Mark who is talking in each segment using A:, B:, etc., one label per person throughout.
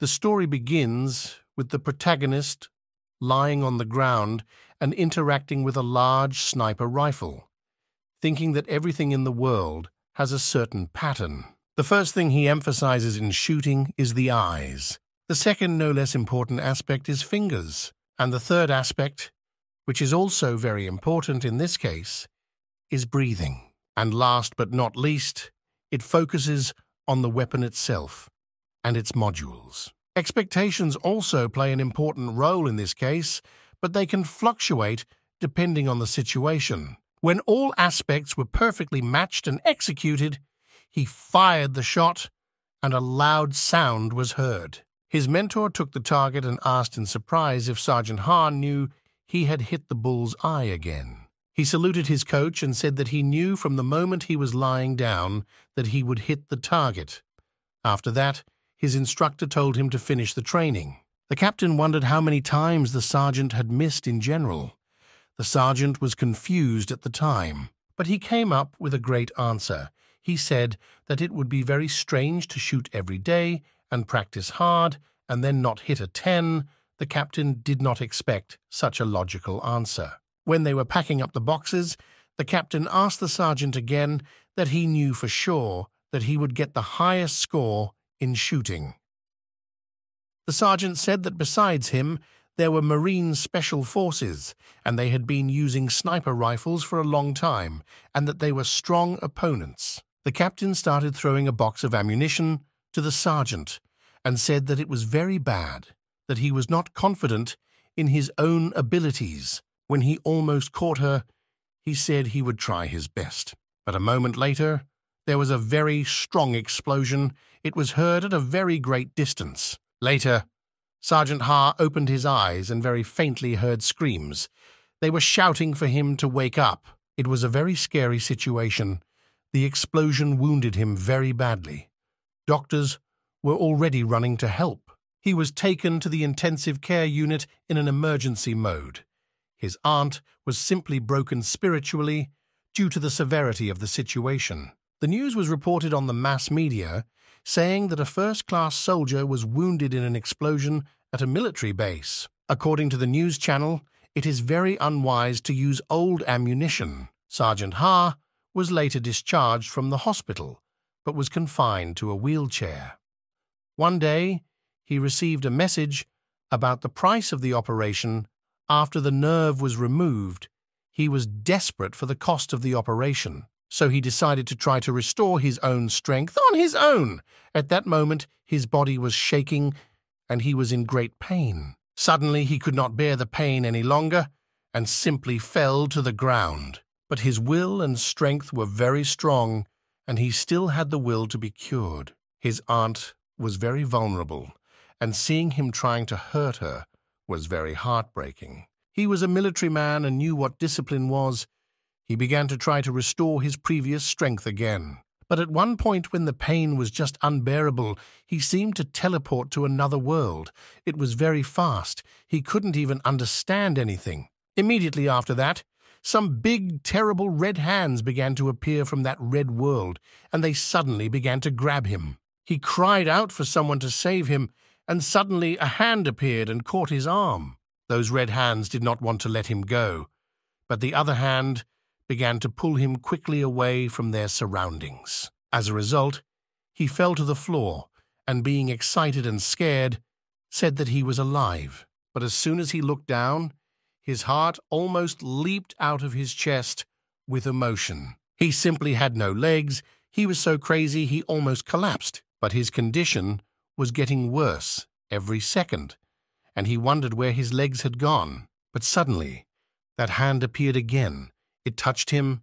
A: The story begins with the protagonist lying on the ground and interacting with a large sniper rifle, thinking that everything in the world has a certain pattern. The first thing he emphasizes in shooting is the eyes. The second, no less important aspect is fingers. And the third aspect, which is also very important in this case, is breathing. And last but not least, it focuses on the weapon itself and its modules. Expectations also play an important role in this case, but they can fluctuate depending on the situation. When all aspects were perfectly matched and executed, he fired the shot, and a loud sound was heard. His mentor took the target and asked in surprise if Sergeant Hahn knew he had hit the bull's eye again. He saluted his coach and said that he knew from the moment he was lying down that he would hit the target. After that, his instructor told him to finish the training. The captain wondered how many times the sergeant had missed in general. The sergeant was confused at the time, but he came up with a great answer. He said that it would be very strange to shoot every day and practice hard and then not hit a 10. The captain did not expect such a logical answer. When they were packing up the boxes, the captain asked the sergeant again that he knew for sure that he would get the highest score in shooting. The sergeant said that besides him, there were Marine Special Forces, and they had been using sniper rifles for a long time, and that they were strong opponents. The captain started throwing a box of ammunition to the sergeant and said that it was very bad, that he was not confident in his own abilities. When he almost caught her, he said he would try his best. But a moment later, there was a very strong explosion. It was heard at a very great distance. Later, Sergeant Ha opened his eyes and very faintly heard screams. They were shouting for him to wake up. It was a very scary situation. The explosion wounded him very badly. Doctors were already running to help. He was taken to the intensive care unit in an emergency mode. His aunt was simply broken spiritually due to the severity of the situation. The news was reported on the mass media saying that a first class soldier was wounded in an explosion at a military base. According to the news channel, it is very unwise to use old ammunition. Sergeant Ha was later discharged from the hospital, but was confined to a wheelchair. One day, he received a message about the price of the operation after the nerve was removed. He was desperate for the cost of the operation so he decided to try to restore his own strength on his own. At that moment, his body was shaking and he was in great pain. Suddenly, he could not bear the pain any longer and simply fell to the ground. But his will and strength were very strong, and he still had the will to be cured. His aunt was very vulnerable, and seeing him trying to hurt her was very heartbreaking. He was a military man and knew what discipline was, he began to try to restore his previous strength again. But at one point, when the pain was just unbearable, he seemed to teleport to another world. It was very fast. He couldn't even understand anything. Immediately after that, some big, terrible red hands began to appear from that red world, and they suddenly began to grab him. He cried out for someone to save him, and suddenly a hand appeared and caught his arm. Those red hands did not want to let him go, but the other hand began to pull him quickly away from their surroundings. As a result, he fell to the floor and, being excited and scared, said that he was alive. But as soon as he looked down, his heart almost leaped out of his chest with emotion. He simply had no legs. He was so crazy he almost collapsed. But his condition was getting worse every second, and he wondered where his legs had gone. But suddenly, that hand appeared again it touched him,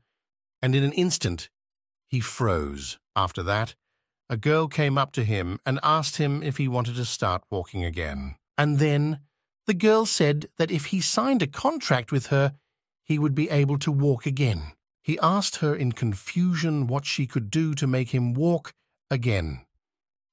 A: and in an instant he froze. After that, a girl came up to him and asked him if he wanted to start walking again. And then the girl said that if he signed a contract with her, he would be able to walk again. He asked her in confusion what she could do to make him walk again.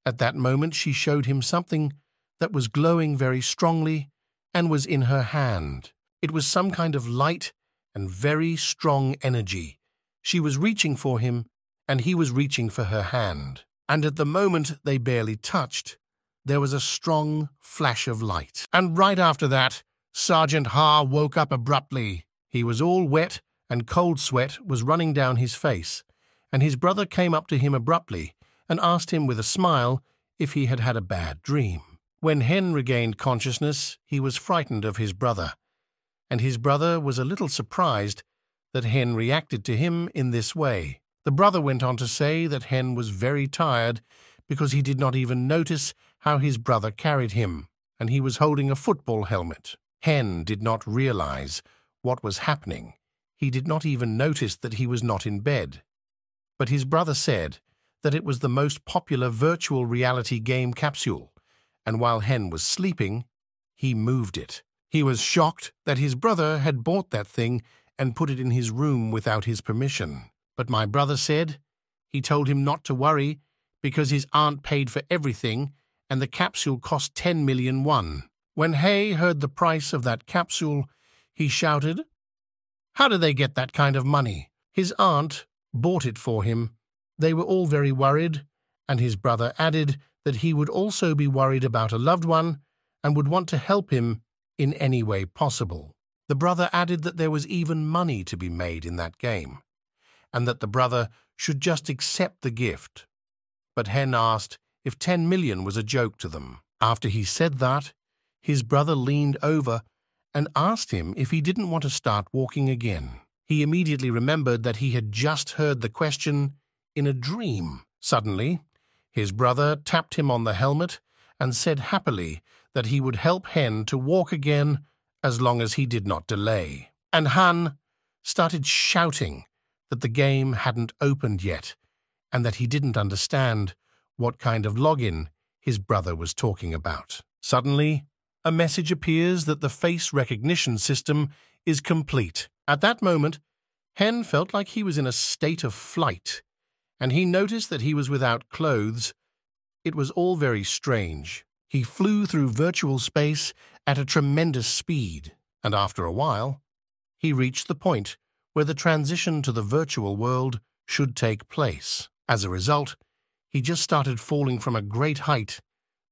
A: At that moment, she showed him something that was glowing very strongly and was in her hand. It was some kind of light and very strong energy. She was reaching for him, and he was reaching for her hand. And at the moment they barely touched, there was a strong flash of light. And right after that, Sergeant Ha woke up abruptly. He was all wet, and cold sweat was running down his face, and his brother came up to him abruptly and asked him with a smile if he had had a bad dream. When Hen regained consciousness, he was frightened of his brother, and his brother was a little surprised that Hen reacted to him in this way. The brother went on to say that Hen was very tired because he did not even notice how his brother carried him, and he was holding a football helmet. Hen did not realize what was happening. He did not even notice that he was not in bed. But his brother said that it was the most popular virtual reality game capsule, and while Hen was sleeping, he moved it. He was shocked that his brother had bought that thing and put it in his room without his permission. But my brother said he told him not to worry because his aunt paid for everything and the capsule cost 10 million won. When Hay heard the price of that capsule, he shouted, How did they get that kind of money? His aunt bought it for him. They were all very worried, and his brother added that he would also be worried about a loved one and would want to help him in any way possible. The brother added that there was even money to be made in that game, and that the brother should just accept the gift. But Hen asked if 10 million was a joke to them. After he said that, his brother leaned over and asked him if he didn't want to start walking again. He immediately remembered that he had just heard the question in a dream. Suddenly, his brother tapped him on the helmet and said happily that he would help Hen to walk again as long as he did not delay. And Han started shouting that the game hadn't opened yet and that he didn't understand what kind of login his brother was talking about. Suddenly, a message appears that the face recognition system is complete. At that moment, Hen felt like he was in a state of flight, and he noticed that he was without clothes. It was all very strange. He flew through virtual space at a tremendous speed, and after a while, he reached the point where the transition to the virtual world should take place. As a result, he just started falling from a great height.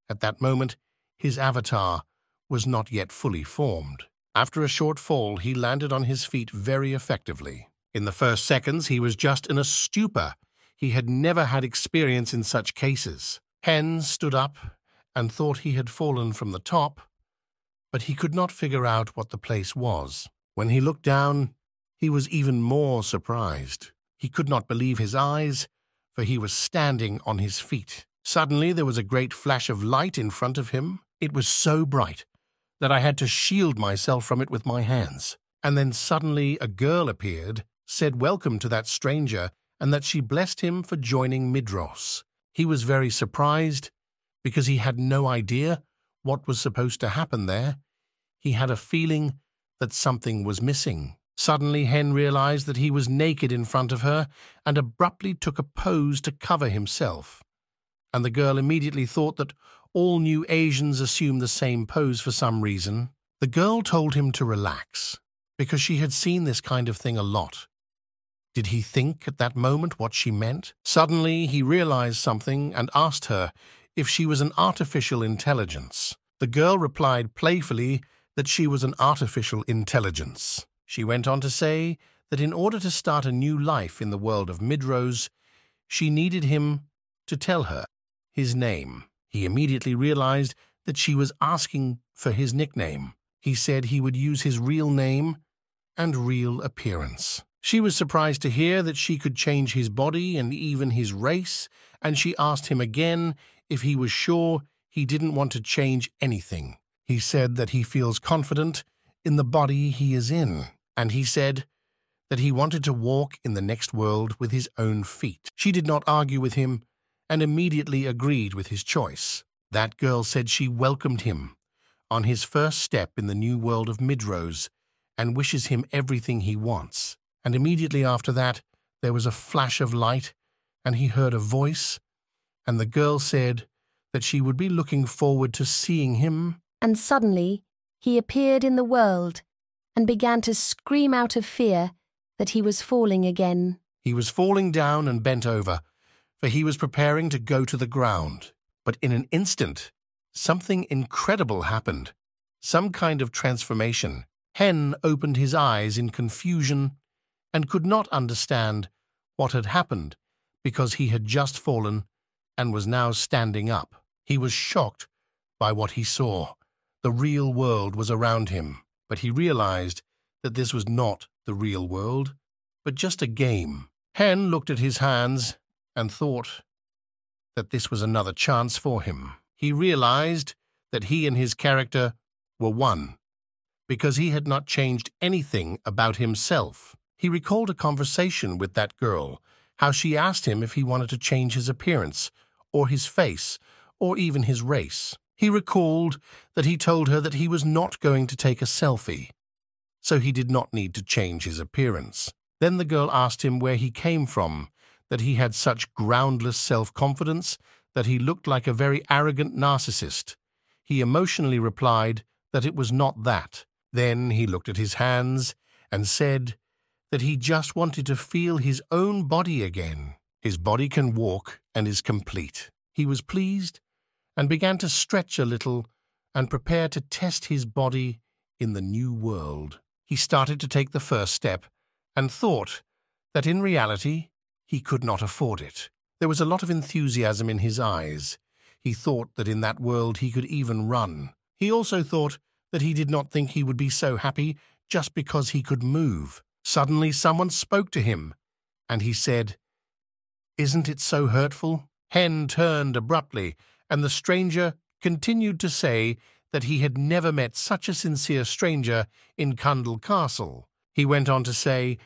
A: At that moment, his avatar was not yet fully formed. After a short fall, he landed on his feet very effectively. In the first seconds, he was just in a stupor. He had never had experience in such cases. Hen stood up and thought he had fallen from the top, but he could not figure out what the place was. When he looked down, he was even more surprised. He could not believe his eyes, for he was standing on his feet. Suddenly there was a great flash of light in front of him. It was so bright that I had to shield myself from it with my hands. And then suddenly a girl appeared, said welcome to that stranger, and that she blessed him for joining Midros. He was very surprised because he had no idea what was supposed to happen there. He had a feeling that something was missing. Suddenly, Hen realized that he was naked in front of her and abruptly took a pose to cover himself. And the girl immediately thought that all new Asians assume the same pose for some reason. The girl told him to relax, because she had seen this kind of thing a lot. Did he think at that moment what she meant? Suddenly he realized something and asked her if she was an artificial intelligence. The girl replied playfully that she was an artificial intelligence. She went on to say that in order to start a new life in the world of Midrose, she needed him to tell her his name. He immediately realized that she was asking for his nickname. He said he would use his real name and real appearance. She was surprised to hear that she could change his body and even his race, and she asked him again if he was sure he didn't want to change anything. He said that he feels confident in the body he is in and he said that he wanted to walk in the next world with his own feet. She did not argue with him and immediately agreed with his choice. That girl said she welcomed him on his first step in the new world of Midrose and wishes him everything he wants. And immediately after that, there was a flash of light, and he heard a voice, and the girl said that she would be looking forward to seeing him.
B: And suddenly he appeared in the world and began to scream out of fear that he was falling again.
A: He was falling down and bent over, for he was preparing to go to the ground. But in an instant, something incredible happened. Some kind of transformation. Hen opened his eyes in confusion and could not understand what had happened because he had just fallen and was now standing up. He was shocked by what he saw. The real world was around him, but he realized that this was not the real world, but just a game. Hen looked at his hands and thought that this was another chance for him. He realized that he and his character were one, because he had not changed anything about himself. He recalled a conversation with that girl, how she asked him if he wanted to change his appearance, or his face, or even his race. He recalled that he told her that he was not going to take a selfie, so he did not need to change his appearance. Then the girl asked him where he came from, that he had such groundless self-confidence that he looked like a very arrogant narcissist. He emotionally replied that it was not that. Then he looked at his hands and said that he just wanted to feel his own body again. His body can walk and is complete. He was pleased and began to stretch a little and prepare to test his body in the new world. He started to take the first step and thought that in reality he could not afford it. There was a lot of enthusiasm in his eyes. He thought that in that world he could even run. He also thought that he did not think he would be so happy just because he could move. Suddenly someone spoke to him, and he said, Isn't it so hurtful? Hen turned abruptly, and the stranger continued to say that he had never met such a sincere stranger in Cundle Castle. He went on to say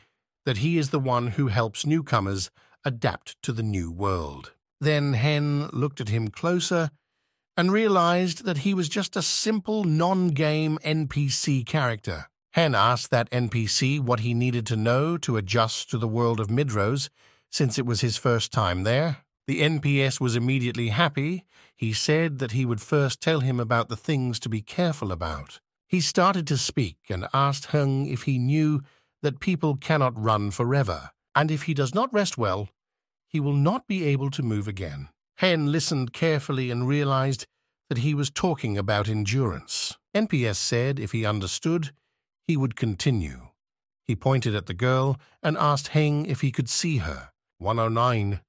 A: that he is the one who helps newcomers adapt to the new world. Then Hen looked at him closer and realized that he was just a simple non-game NPC character. Hen asked that NPC what he needed to know to adjust to the world of Midrose, since it was his first time there. The NPC was immediately happy. He said that he would first tell him about the things to be careful about. He started to speak and asked Hung if he knew that people cannot run forever, and if he does not rest well, he will not be able to move again. Hen listened carefully and realized that he was talking about endurance. NPC said if he understood, he would continue. He pointed at the girl and asked Heng if he could see her. 109.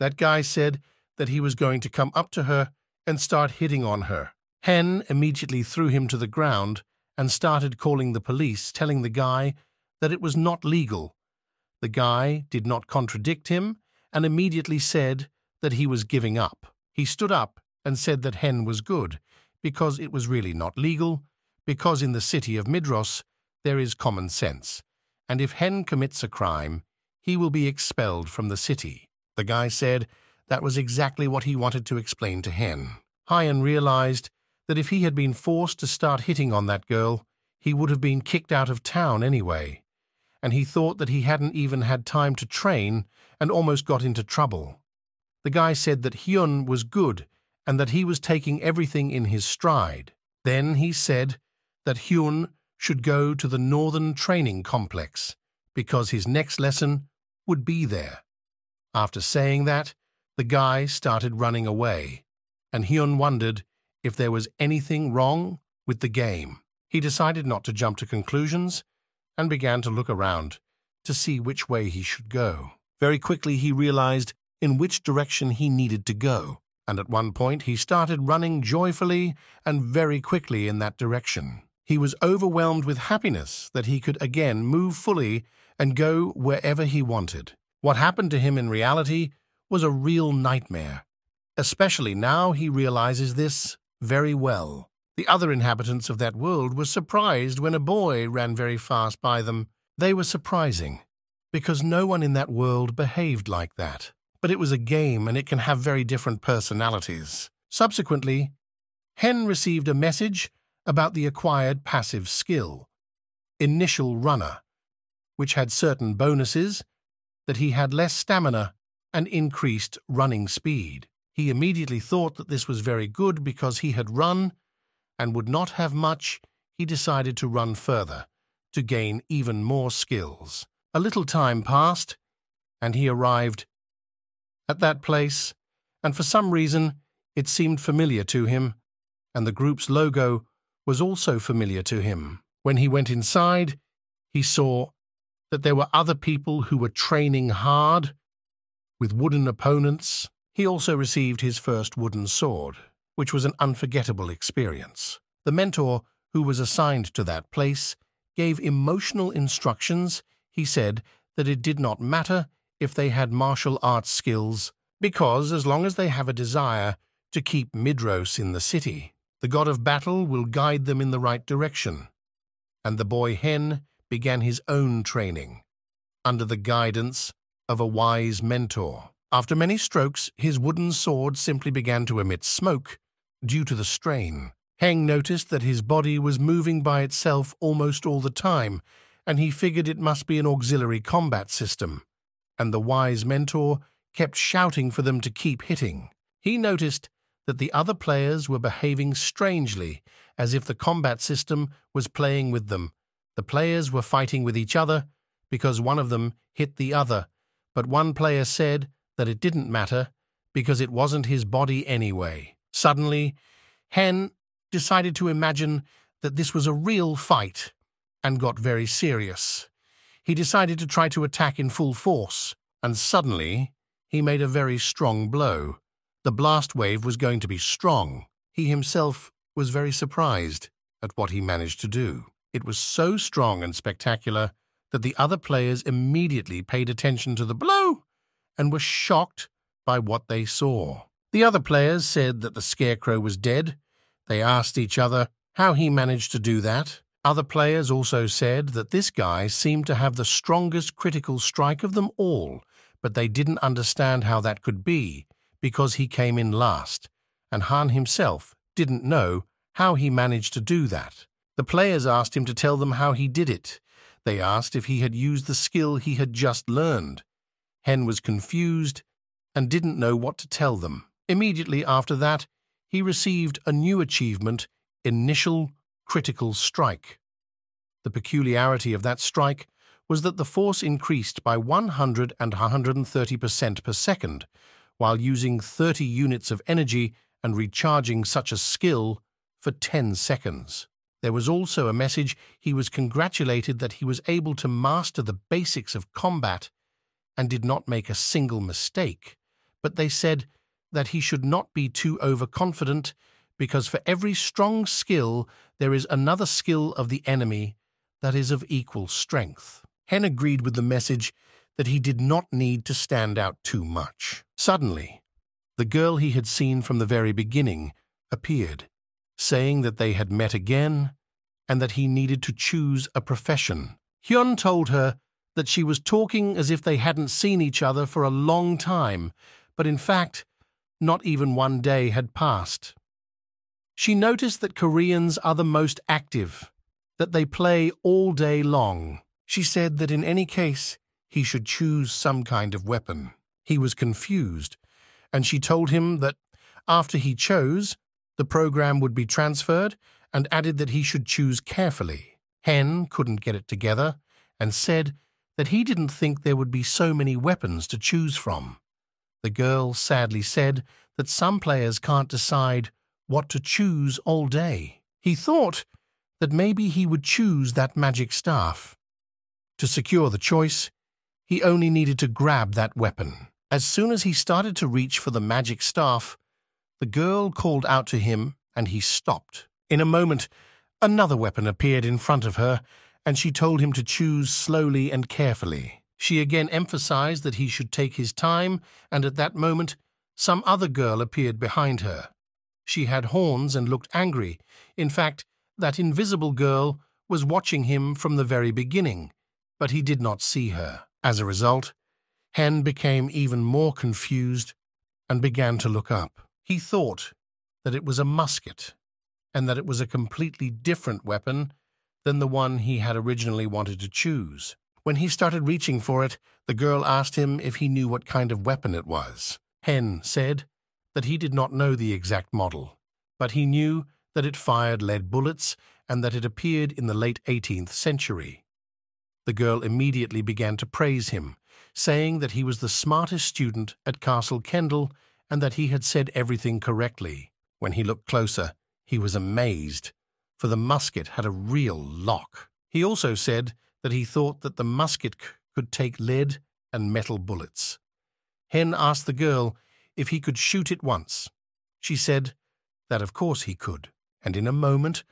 A: That guy said that he was going to come up to her and start hitting on her. Hen immediately threw him to the ground and started calling the police, telling the guy that it was not legal. The guy did not contradict him and immediately said that he was giving up. He stood up and said that Hen was good, because it was really not legal, because in the city of Midros there is common sense, and if Hen commits a crime, he will be expelled from the city. The guy said that was exactly what he wanted to explain to Hen. Hyan realized that if he had been forced to start hitting on that girl, he would have been kicked out of town anyway, and he thought that he hadn't even had time to train and almost got into trouble. The guy said that Hyun was good and that he was taking everything in his stride. Then he said that Hyun should go to the Northern Training Complex because his next lesson would be there. After saying that, the guy started running away, and Hyun wondered if there was anything wrong with the game. He decided not to jump to conclusions and began to look around to see which way he should go. Very quickly he realized in which direction he needed to go, and at one point he started running joyfully and very quickly in that direction. He was overwhelmed with happiness that he could again move fully and go wherever he wanted. What happened to him in reality was a real nightmare. Especially now he realizes this very well. The other inhabitants of that world were surprised when a boy ran very fast by them. They were surprising because no one in that world behaved like that. But it was a game and it can have very different personalities. Subsequently, Hen received a message about the acquired passive skill, Initial Runner, which had certain bonuses, that he had less stamina and increased running speed. He immediately thought that this was very good because he had run and would not have much, he decided to run further, to gain even more skills. A little time passed, and he arrived at that place, and for some reason it seemed familiar to him, and the group's logo was also familiar to him. When he went inside, he saw that there were other people who were training hard with wooden opponents. He also received his first wooden sword, which was an unforgettable experience. The mentor who was assigned to that place gave emotional instructions. He said that it did not matter if they had martial arts skills, because as long as they have a desire to keep Midros in the city, the god of battle will guide them in the right direction. And the boy Hen began his own training, under the guidance of a wise mentor. After many strokes, his wooden sword simply began to emit smoke due to the strain. Heng noticed that his body was moving by itself almost all the time, and he figured it must be an auxiliary combat system. And the wise mentor kept shouting for them to keep hitting. He noticed that the other players were behaving strangely, as if the combat system was playing with them. The players were fighting with each other because one of them hit the other, but one player said that it didn't matter because it wasn't his body anyway. Suddenly, Hen decided to imagine that this was a real fight and got very serious. He decided to try to attack in full force, and suddenly he made a very strong blow. The blast wave was going to be strong. He himself was very surprised at what he managed to do. It was so strong and spectacular that the other players immediately paid attention to the blow and were shocked by what they saw. The other players said that the scarecrow was dead. They asked each other how he managed to do that. Other players also said that this guy seemed to have the strongest critical strike of them all, but they didn't understand how that could be because he came in last, and Han himself didn't know how he managed to do that. The players asked him to tell them how he did it. They asked if he had used the skill he had just learned. Hen was confused and didn't know what to tell them. Immediately after that, he received a new achievement, Initial Critical Strike. The peculiarity of that strike was that the force increased by 100 and 130% per second, while using 30 units of energy and recharging such a skill for 10 seconds. There was also a message he was congratulated that he was able to master the basics of combat and did not make a single mistake, but they said that he should not be too overconfident because for every strong skill there is another skill of the enemy that is of equal strength. Hen agreed with the message that he did not need to stand out too much. Suddenly, the girl he had seen from the very beginning appeared, saying that they had met again and that he needed to choose a profession. Hyun told her that she was talking as if they hadn't seen each other for a long time, but in fact, not even one day had passed. She noticed that Koreans are the most active, that they play all day long. She said that in any case, he should choose some kind of weapon. He was confused, and she told him that after he chose, the program would be transferred and added that he should choose carefully. Hen couldn't get it together and said that he didn't think there would be so many weapons to choose from. The girl sadly said that some players can't decide what to choose all day. He thought that maybe he would choose that magic staff. To secure the choice, he only needed to grab that weapon. As soon as he started to reach for the magic staff, the girl called out to him and he stopped. In a moment, another weapon appeared in front of her, and she told him to choose slowly and carefully. She again emphasized that he should take his time, and at that moment, some other girl appeared behind her. She had horns and looked angry. In fact, that invisible girl was watching him from the very beginning, but he did not see her. As a result, Hen became even more confused and began to look up. He thought that it was a musket and that it was a completely different weapon than the one he had originally wanted to choose. When he started reaching for it, the girl asked him if he knew what kind of weapon it was. Hen said that he did not know the exact model, but he knew that it fired lead bullets and that it appeared in the late 18th century. The girl immediately began to praise him, saying that he was the smartest student at Castle Kendall and that he had said everything correctly. When he looked closer, He was amazed, for the musket had a real lock. He also said that he thought that the musket could take lead and metal bullets. Hen asked the girl if he could shoot it once. She said that of course he could, and in a moment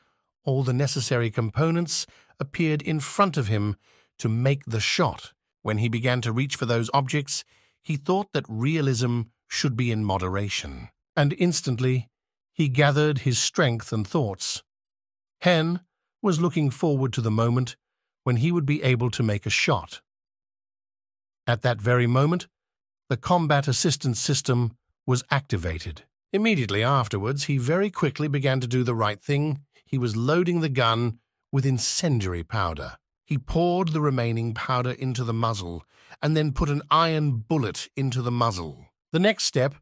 A: all the necessary components appeared in front of him to make the shot. When he began to reach for those objects, he thought that realism should be in moderation, and instantly he gathered his strength and thoughts. Hen was looking forward to the moment when he would be able to make a shot. At that very moment, the combat assistance system was activated. Immediately afterwards, he very quickly began to do the right thing. He was loading the gun with incendiary powder. He poured the remaining powder into the muzzle and then put an iron bullet into the muzzle. The next step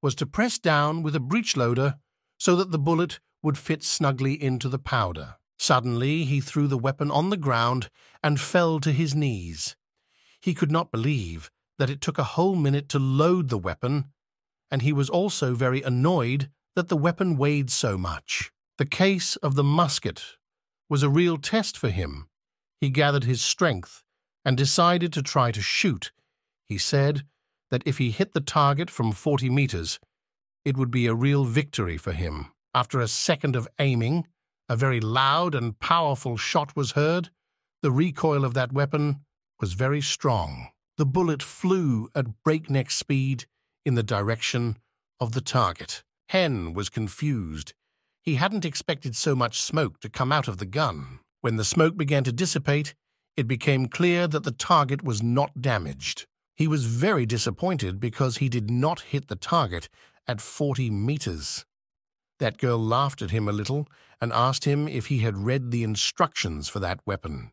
A: was to press down with a breech loader so that the bullet would fit snugly into the powder. Suddenly he threw the weapon on the ground and fell to his knees. He could not believe that it took a whole minute to load the weapon, and he was also very annoyed that the weapon weighed so much. The case of the musket was a real test for him. He gathered his strength and decided to try to shoot. He said that if he hit the target from 40 meters, it would be a real victory for him. After a second of aiming, a very loud and powerful shot was heard. The recoil of that weapon was very strong. The bullet flew at breakneck speed in the direction of the target. Hen was confused. He hadn't expected so much smoke to come out of the gun. When the smoke began to dissipate, it became clear that the target was not damaged. He was very disappointed because he did not hit the target at 40 meters. That girl laughed at him a little and asked him if he had read the instructions for that weapon.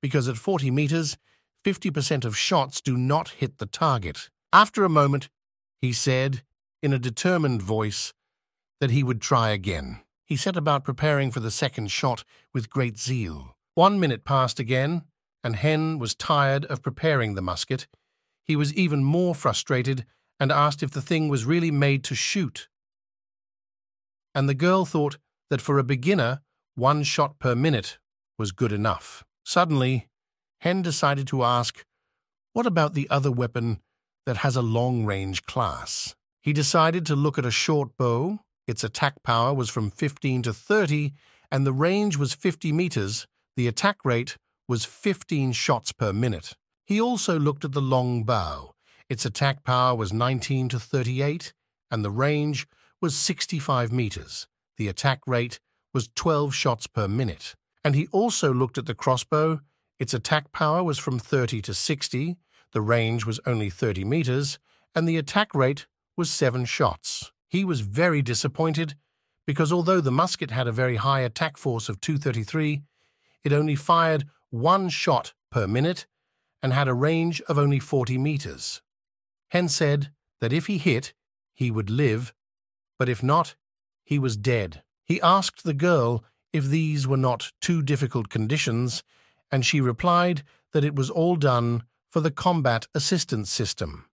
A: Because at 40 meters, 50% of shots do not hit the target. After a moment, he said, in a determined voice, that he would try again. He set about preparing for the second shot with great zeal. One minute passed again, and Hen was tired of preparing the musket. He was even more frustrated and asked if the thing was really made to shoot. And the girl thought that for a beginner, one shot per minute was good enough. Suddenly, Hen decided to ask, What about the other weapon that has a long range class? He decided to look at a short bow its attack power was from 15 to 30, and the range was 50 meters. The attack rate was 15 shots per minute. He also looked at the long bow. Its attack power was 19 to 38, and the range was 65 meters. The attack rate was 12 shots per minute. And he also looked at the crossbow. Its attack power was from 30 to 60, the range was only 30 meters, and the attack rate was 7 shots. He was very disappointed because although the musket had a very high attack force of 233, it only fired one shot per minute and had a range of only 40 meters. Hen said that if he hit, he would live, but if not, he was dead. He asked the girl if these were not too difficult conditions, and she replied that it was all done for the combat assistance system.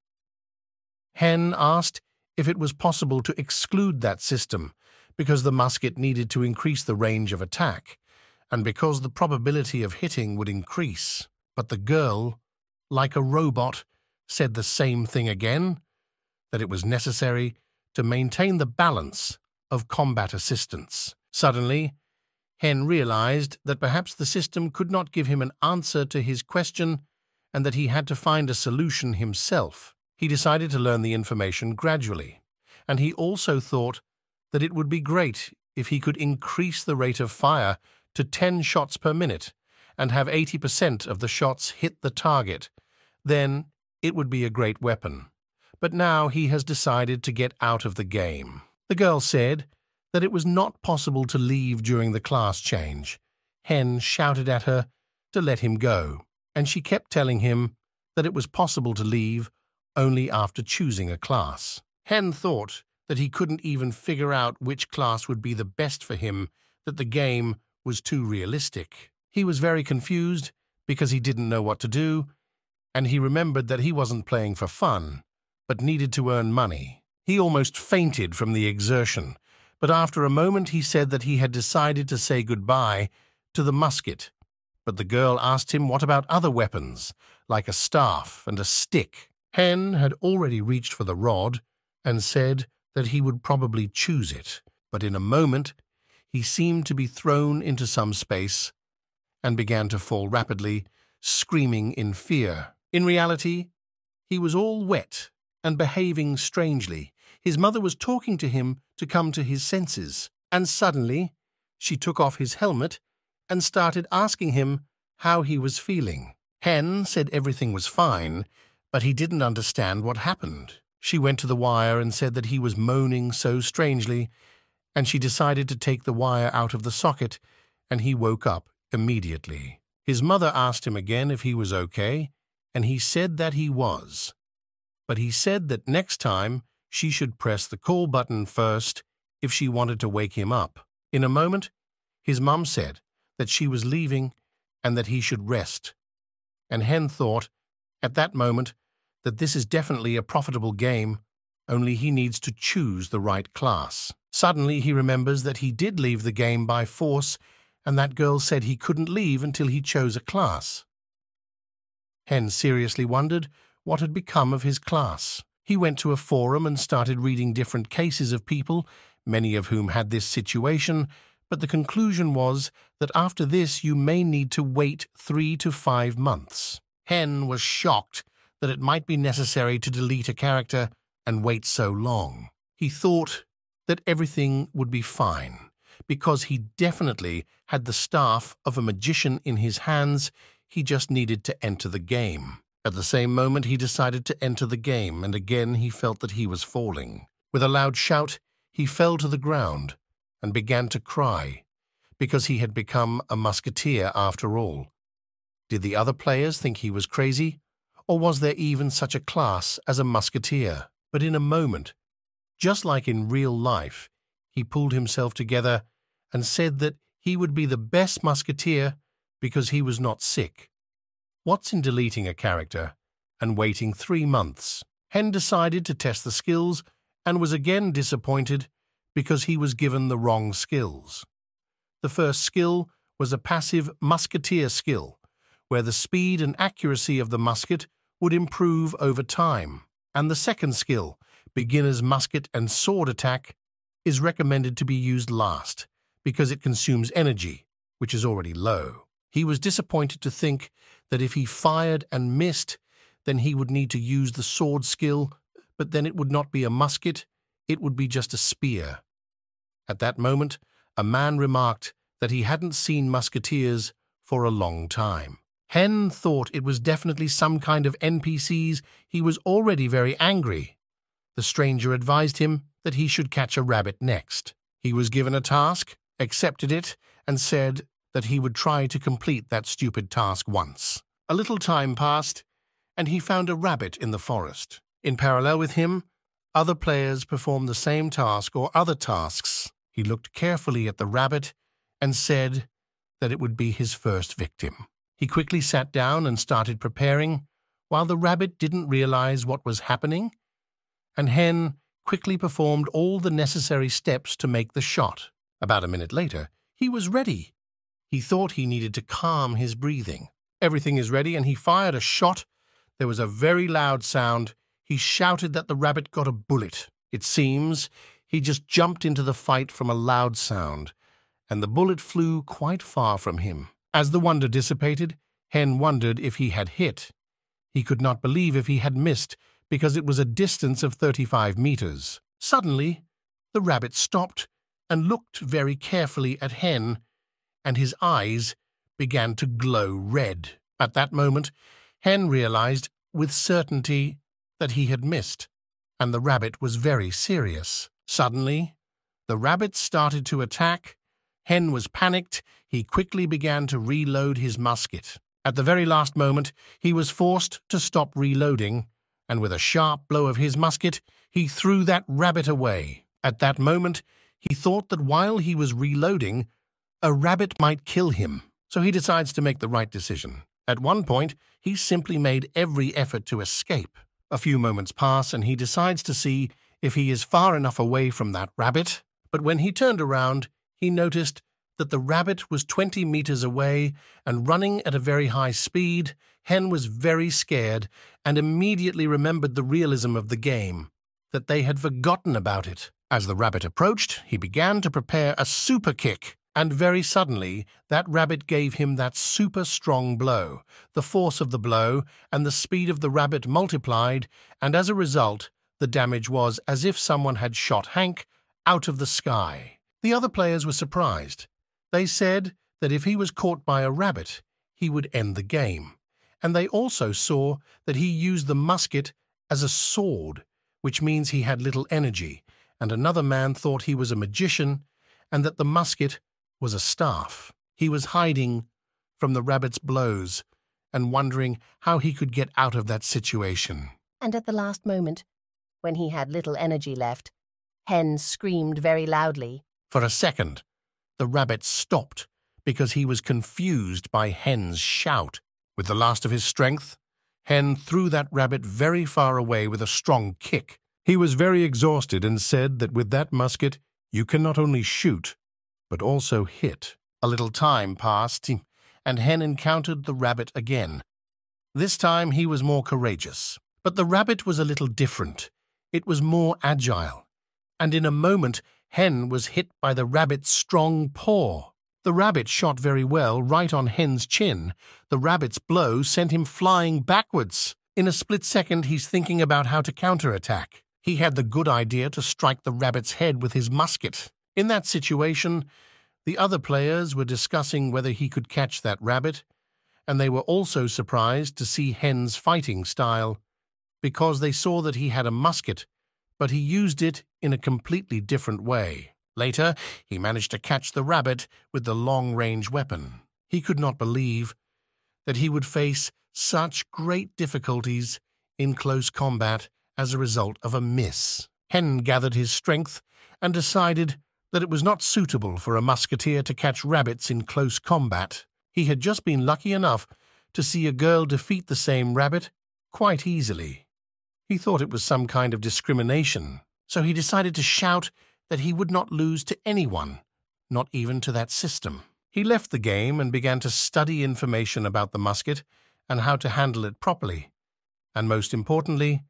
A: Hen asked if it was possible to exclude that system because the musket needed to increase the range of attack and because the probability of hitting would increase. But the girl, like a robot, said the same thing again that it was necessary to maintain the balance of combat assistance. Suddenly, Hen realized that perhaps the system could not give him an answer to his question and that he had to find a solution himself. He decided to learn the information gradually, and he also thought that it would be great if he could increase the rate of fire to 10 shots per minute and have 80% of the shots hit the target. Then it would be a great weapon. But now he has decided to get out of the game. The girl said that it was not possible to leave during the class change. Hen shouted at her to let him go, and she kept telling him that it was possible to leave only after choosing a class. Hen thought that he couldn't even figure out which class would be the best for him, that the game was too realistic. He was very confused because he didn't know what to do, and he remembered that he wasn't playing for fun, but needed to earn money. He almost fainted from the exertion, but after a moment he said that he had decided to say goodbye to the musket. But the girl asked him what about other weapons, like a staff and a stick. Hen had already reached for the rod and said that he would probably choose it, but in a moment he seemed to be thrown into some space and began to fall rapidly, screaming in fear. In reality, he was all wet and behaving strangely. His mother was talking to him to come to his senses, and suddenly she took off his helmet and started asking him how he was feeling. Hen said everything was fine, but he didn't understand what happened. She went to the wire and said that he was moaning so strangely, and she decided to take the wire out of the socket, and he woke up immediately. His mother asked him again if he was okay, and he said that he was. But he said that next time she should press the call button first if she wanted to wake him up. In a moment, his mum said that she was leaving and that he should rest. And Hen thought, at that moment, that this is definitely a profitable game, only he needs to choose the right class. Suddenly he remembers that he did leave the game by force and that girl said he couldn't leave until he chose a class. Hen seriously wondered what had become of his class. He went to a forum and started reading different cases of people, many of whom had this situation, but the conclusion was that after this you may need to wait three to five months. Hen was shocked that it might be necessary to delete a character and wait so long. He thought that everything would be fine because he definitely had the staff of a magician in his hands, he just needed to enter the game. At the same moment, he decided to enter the game, and again he felt that he was falling. With a loud shout, he fell to the ground and began to cry, because he had become a musketeer after all. Did the other players think he was crazy, or was there even such a class as a musketeer? But in a moment, just like in real life, he pulled himself together and said that he would be the best musketeer because he was not sick. What's in deleting a character and waiting three months? Hen decided to test the skills and was again disappointed because he was given the wrong skills. The first skill was a passive musketeer skill, where the speed and accuracy of the musket would improve over time, and the second skill, beginner's musket and sword attack, is recommended to be used last because it consumes energy, which is already low. He was disappointed to think that if he fired and missed, then he would need to use the sword skill, but then it would not be a musket, it would be just a spear. At that moment, a man remarked that he hadn't seen musketeers for a long time. Hen thought it was definitely some kind of NPCs. He was already very angry. The stranger advised him that he should catch a rabbit next. He was given a task, accepted it, and said that he would try to complete that stupid task once. A little time passed, and he found a rabbit in the forest. In parallel with him, other players performed the same task or other tasks. He looked carefully at the rabbit and said that it would be his first victim. He quickly sat down and started preparing, while the rabbit didn't realize what was happening, and Hen quickly performed all the necessary steps to make the shot. About a minute later, he was ready. He thought he needed to calm his breathing. Everything is ready, and he fired a shot. There was a very loud sound. He shouted that the rabbit got a bullet. It seems he just jumped into the fight from a loud sound, and the bullet flew quite far from him. As the wonder dissipated, Hen wondered if he had hit. He could not believe if he had missed, because it was a distance of 35 meters. Suddenly, the rabbit stopped and looked very carefully at Hen, and his eyes began to glow red. At that moment, Hen realized with certainty that he had missed, and the rabbit was very serious. Suddenly, the rabbit started to attack. Hen was panicked. He quickly began to reload his musket. At the very last moment, he was forced to stop reloading and with a sharp blow of his musket, he threw that rabbit away. At that moment, he thought that while he was reloading, a rabbit might kill him, so he decides to make the right decision. At one point, he simply made every effort to escape. A few moments pass, and he decides to see if he is far enough away from that rabbit, But when he turned around, he noticed that the rabbit was 20 meters away and running at a very high speed. Hen was very scared and immediately remembered the realism of the game, that they had forgotten about it. As the rabbit approached, he began to prepare a super kick, and very suddenly that rabbit gave him that super strong blow. The force of the blow and the speed of the rabbit multiplied, and as a result, the damage was as if someone had shot Hank out of the sky. The other players were surprised. They said that if he was caught by a rabbit, he would end the game. And they also saw that he used the musket as a sword, which means he had little energy, and another man thought he was a magician and that the musket was a staff. He was hiding from the rabbit's blows and wondering how he could get out of that situation.
B: And at the last moment, when he had little energy left, Hen screamed very loudly.
A: For a second, the rabbit stopped because he was confused by Hen's shout. With the last of his strength, Hen threw that rabbit very far away with a strong kick. He was very exhausted and said that with that musket you can not only shoot, but also hit. A little time passed, and Hen encountered the rabbit again. This time he was more courageous. But the rabbit was a little different. It was more agile. And in a moment, Hen was hit by the rabbit's strong paw. The rabbit shot very well right on Hen's chin. The rabbit's blow sent him flying backwards. In a split second, he's thinking about how to counterattack. He had the good idea to strike the rabbit's head with his musket. In that situation, the other players were discussing whether he could catch that rabbit, and they were also surprised to see Hen's fighting style, because they saw that he had a musket, but he used it in a completely different way. Later, he managed to catch the rabbit with the long-range weapon. He could not believe that he would face such great difficulties in close combat as a result of a miss. Hen gathered his strength and decided that it was not suitable for a musketeer to catch rabbits in close combat. He had just been lucky enough to see a girl defeat the same rabbit quite easily. He thought it was some kind of discrimination, so he decided to shout that he would not lose to anyone, not even to that system. He left the game and began to study information about the musket and how to handle it properly, and most importantly,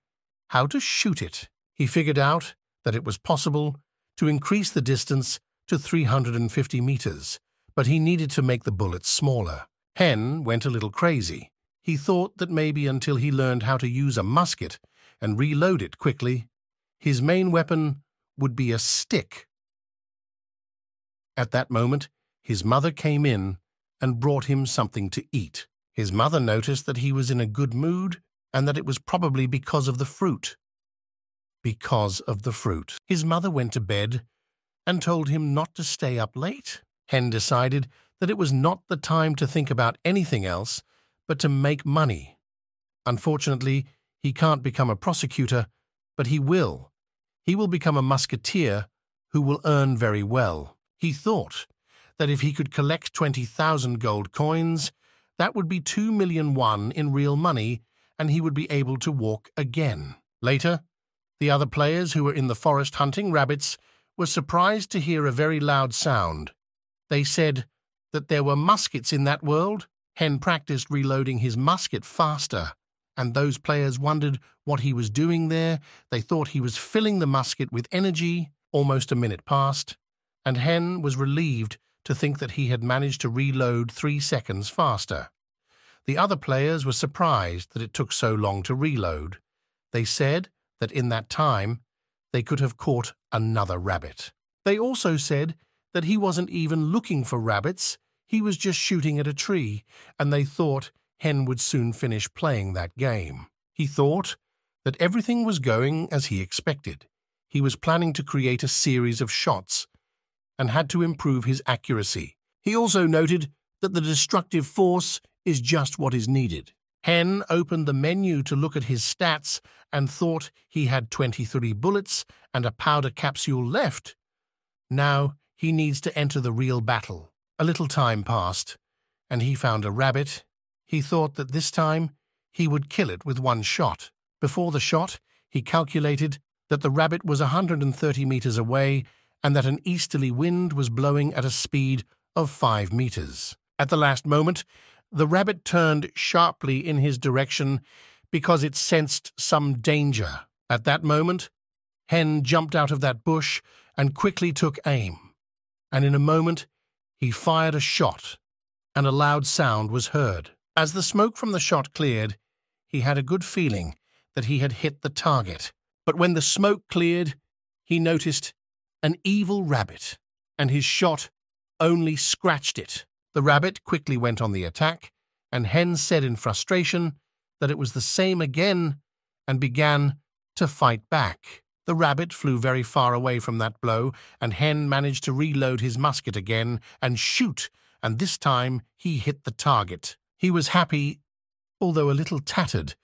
A: how to shoot it. He figured out that it was possible to increase the distance to 350 meters, but he needed to make the bullets smaller. Hen went a little crazy. He thought that maybe until he learned how to use a musket and reload it quickly, his main weapon would be a stick. At that moment, his mother came in and brought him something to eat. His mother noticed that he was in a good mood and that it was probably because of the fruit because of the fruit. His mother went to bed and told him not to stay up late. Hen decided that it was not the time to think about anything else but to make money. Unfortunately, he can't become a prosecutor, but he will. He will become a musketeer who will earn very well. He thought that if he could collect 20,000 gold coins, that would be 2 million won in real money, and he would be able to walk again. Later, the other players who were in the forest hunting rabbits were surprised to hear a very loud sound. They said that there were muskets in that world. Hen practiced reloading his musket faster, and those players wondered what he was doing there. They thought he was filling the musket with energy. Almost a minute passed, and Hen was relieved to think that he had managed to reload three seconds faster. The other players were surprised that it took so long to reload. They said that in that time they could have caught another rabbit. They also said that he wasn't even looking for rabbits, he was just shooting at a tree, and they thought Hen would soon finish playing that game. He thought that everything was going as he expected. He was planning to create a series of shots and had to improve his accuracy. He also noted that the destructive force is just what is needed. Hen opened the menu to look at his stats and thought he had 23 bullets and a powder capsule left. Now he needs to enter the real battle. A little time passed, and he found a rabbit. He thought that this time he would kill it with one shot. Before the shot, he calculated that the rabbit was 130 meters away and that an easterly wind was blowing at a speed of five meters. At the last moment, the rabbit turned sharply in his direction because it sensed some danger. At that moment, Hen jumped out of that bush and quickly took aim, and in a moment he fired a shot, and a loud sound was heard. As the smoke from the shot cleared, he had a good feeling that he had hit the target. But when the smoke cleared, he noticed an evil rabbit, and his shot only scratched it. The rabbit quickly went on the attack, and Hen said in frustration that it was the same again and began to fight back. The rabbit flew very far away from that blow, and Hen managed to reload his musket again and shoot, and this time he hit the target. He was happy, although a little tattered,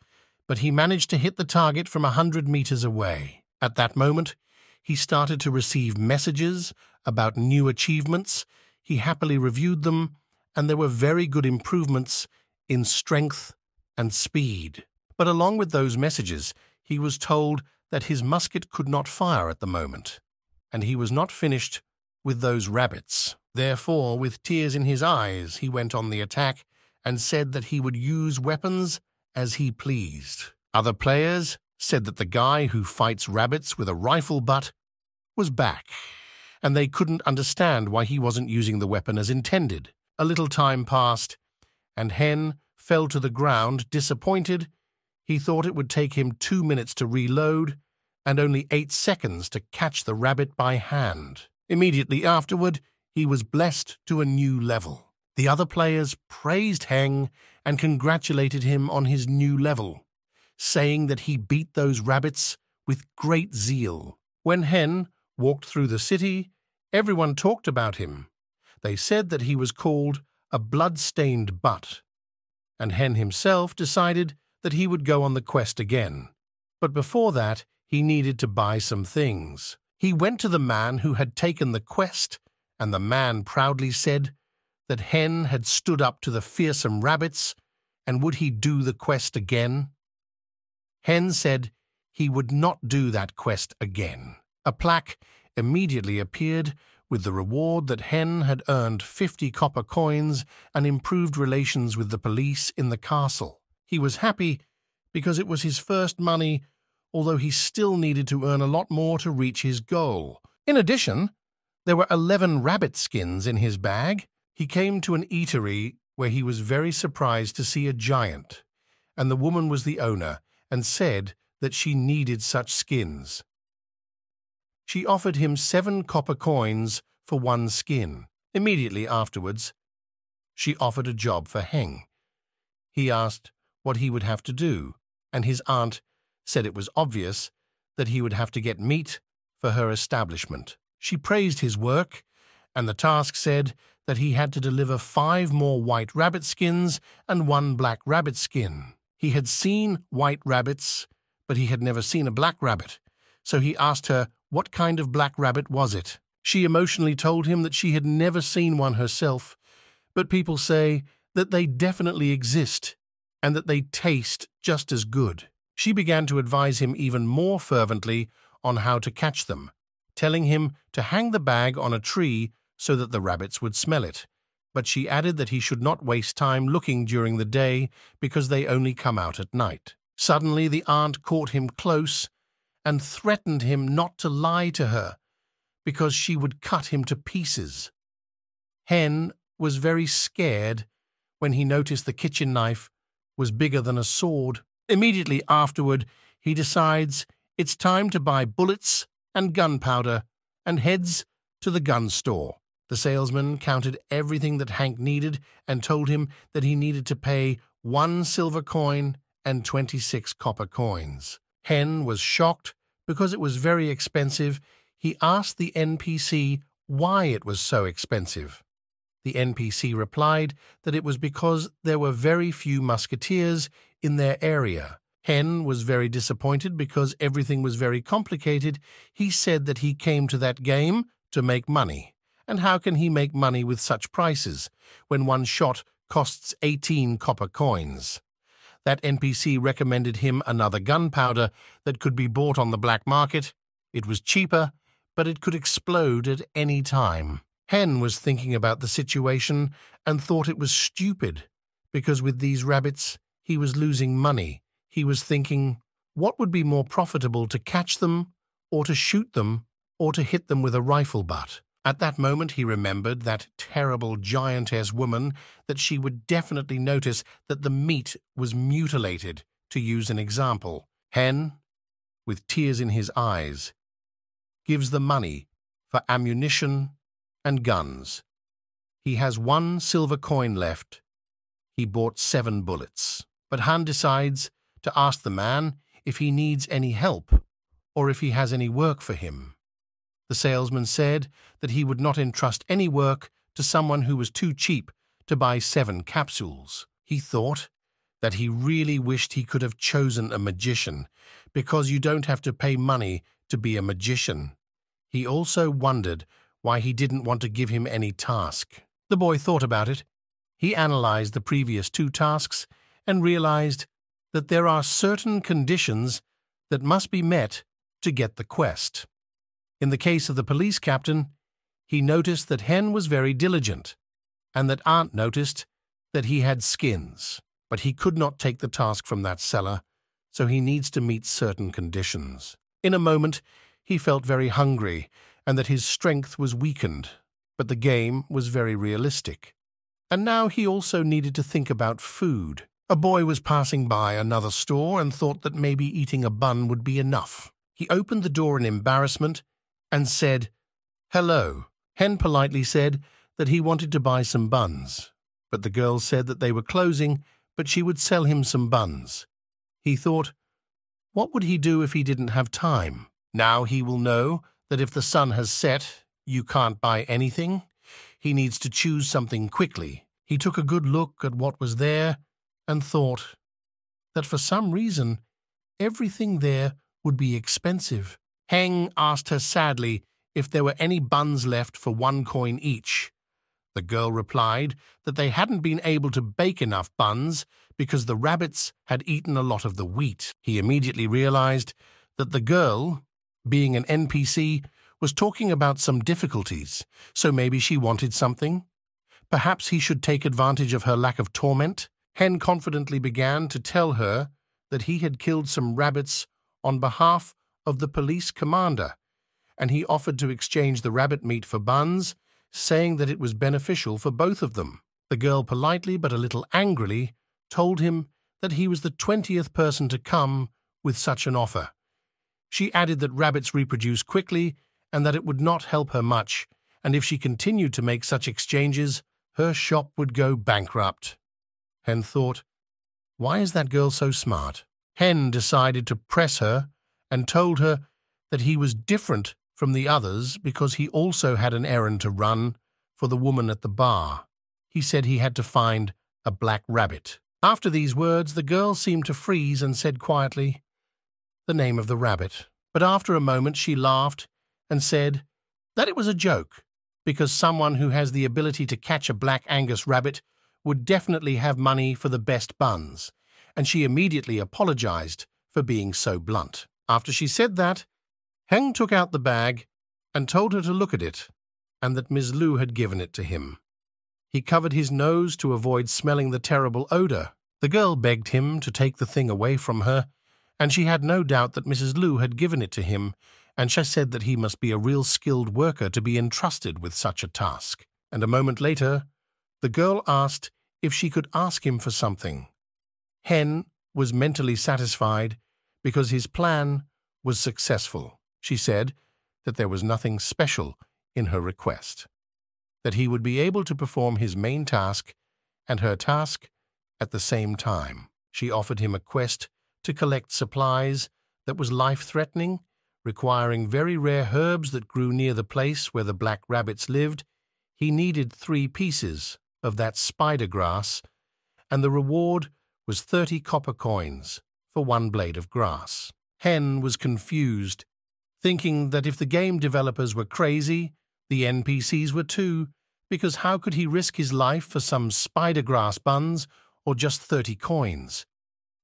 A: but he managed to hit the target from a hundred meters away. At that moment, he started to receive messages about new achievements. He happily reviewed them, and there were very good improvements in strength and speed. But along with those messages, he was told that his musket could not fire at the moment, and he was not finished with those rabbits. Therefore, with tears in his eyes, he went on the attack and said that he would use weapons as he pleased. Other players said that the guy who fights rabbits with a rifle butt was back, and they couldn't understand why he wasn't using the weapon as intended. A little time passed, and Hen fell to the ground disappointed. He thought it would take him two minutes to reload and only eight seconds to catch the rabbit by hand. Immediately afterward, he was blessed to a new level. The other players praised Hen and congratulated him on his new level, saying that he beat those rabbits with great zeal. When Hen walked through the city, everyone talked about him. They said that he was called a blood-stained butt, and Hen himself decided that he would go on the quest again. But before that, he needed to buy some things. He went to the man who had taken the quest, and the man proudly said that Hen had stood up to the fearsome rabbits, and would he do the quest again? Hen said he would not do that quest again. A plaque immediately appeared with the reward that Hen had earned fifty copper coins and improved relations with the police in the castle. He was happy because it was his first money, although he still needed to earn a lot more to reach his goal. In addition, there were eleven rabbit skins in his bag. He came to an eatery where he was very surprised to see a giant, and the woman was the owner and said that she needed such skins. She offered him seven copper coins for one skin. Immediately afterwards, she offered a job for Heng. He asked what he would have to do, and his aunt said it was obvious that he would have to get meat for her establishment. She praised his work, and the task said that he had to deliver five more white rabbit skins and one black rabbit skin. He had seen white rabbits, but he had never seen a black rabbit, so he asked her what kind of black rabbit was it. She emotionally told him that she had never seen one herself, but people say that they definitely exist and that they taste just as good. She began to advise him even more fervently on how to catch them, telling him to hang the bag on a tree so that the rabbits would smell it. But she added that he should not waste time looking during the day because they only come out at night. Suddenly the aunt caught him close and threatened him not to lie to her because she would cut him to pieces. Hen was very scared when he noticed the kitchen knife was bigger than a sword. Immediately afterward, he decides it's time to buy bullets and gunpowder and heads to the gun store. The salesman counted everything that Hank needed and told him that he needed to pay one silver coin and 26 copper coins. Hen was shocked because it was very expensive. He asked the NPC why it was so expensive. The NPC replied that it was because there were very few musketeers in their area. Hen was very disappointed because everything was very complicated. He said that he came to that game to make money. And how can he make money with such prices when one shot costs 18 copper coins? That NPC recommended him another gunpowder that could be bought on the black market. It was cheaper, but it could explode at any time. Hen was thinking about the situation and thought it was stupid, because with these rabbits he was losing money. He was thinking, what would be more profitable to catch them, or to shoot them, or to hit them with a rifle butt? At that moment he remembered that terrible giantess woman that she would definitely notice that the meat was mutilated, to use an example. Hen, with tears in his eyes, gives the money for ammunition and guns. He has one silver coin left. He bought seven bullets. But Han decides to ask the man if he needs any help or if he has any work for him. The salesman said that he would not entrust any work to someone who was too cheap to buy seven capsules. He thought that he really wished he could have chosen a magician, because you don't have to pay money to be a magician. He also wondered why he didn't want to give him any task. The boy thought about it. He analyzed the previous two tasks and realized that there are certain conditions that must be met to get the quest. In the case of the police captain, he noticed that Hen was very diligent, and that Aunt noticed that he had skins. But he could not take the task from that seller, so he needs to meet certain conditions. In a moment, he felt very hungry and that his strength was weakened, but the game was very realistic. And now he also needed to think about food. A boy was passing by another store and thought that maybe eating a bun would be enough. He opened the door in embarrassment and said, Hello. Hen politely said that he wanted to buy some buns, but the girl said that they were closing, but she would sell him some buns. He thought, what would he do if he didn't have time? Now he will know that if the sun has set, you can't buy anything. He needs to choose something quickly. He took a good look at what was there and thought that for some reason everything there would be expensive. Heng asked her sadly if there were any buns left for one coin each. The girl replied that they hadn't been able to bake enough buns because the rabbits had eaten a lot of the wheat. He immediately realized that the girl, being an NPC, was talking about some difficulties, so maybe she wanted something. Perhaps he should take advantage of her lack of torment. Hen confidently began to tell her that he had killed some rabbits on behalf of the police commander, and he offered to exchange the rabbit meat for buns, saying that it was beneficial for both of them. The girl politely but a little angrily told him that he was the twentieth person to come with such an offer. She added that rabbits reproduce quickly and that it would not help her much, and if she continued to make such exchanges, her shop would go bankrupt. Hen thought, why is that girl so smart? Hen decided to press her and told her that he was different from the others because he also had an errand to run for the woman at the bar. He said he had to find a black rabbit. After these words, the girl seemed to freeze and said quietly, the name of the rabbit. But after a moment she laughed and said that it was a joke, because someone who has the ability to catch a black Angus rabbit would definitely have money for the best buns, and she immediately apologized for being so blunt. After she said that, Heng took out the bag and told her to look at it, and that Miss Lu had given it to him. He covered his nose to avoid smelling the terrible odor. The girl begged him to take the thing away from her, and she had no doubt that Mrs. Lu had given it to him, and she said that he must be a real skilled worker to be entrusted with such a task. And a moment later, the girl asked if she could ask him for something. Hen was mentally satisfied because his plan was successful. She said that there was nothing special in her request, that he would be able to perform his main task and her task at the same time. She offered him a quest to collect supplies that was life-threatening, requiring very rare herbs that grew near the place where the black rabbits lived. He needed three pieces of that spider grass, and the reward was thirty copper coins for one blade of grass. Hen was confused, thinking that if the game developers were crazy, the NPCs were too, because how could he risk his life for some spider grass buns or just thirty coins?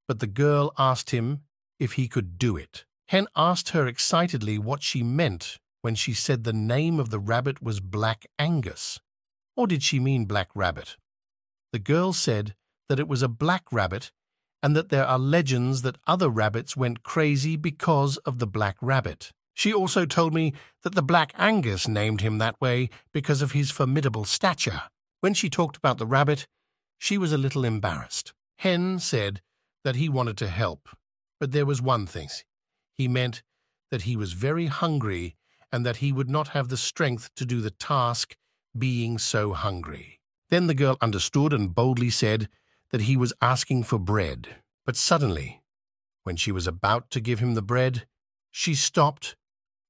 A: But the girl asked him if he could do it. Hen asked her excitedly what she meant when she said the name of the rabbit was Black Angus. Or did she mean Black Rabbit? The girl said that it was a black rabbit and that there are legends that other rabbits went crazy because of the black rabbit. She also told me that the Black Angus named him that way because of his formidable stature. When she talked about the rabbit, she was a little embarrassed. Hen said that he wanted to help, but there was one thing. He meant that he was very hungry and that he would not have the strength to do the task being so hungry. Then the girl understood and boldly said that he was asking for bread. But suddenly, when she was about to give him the bread, she stopped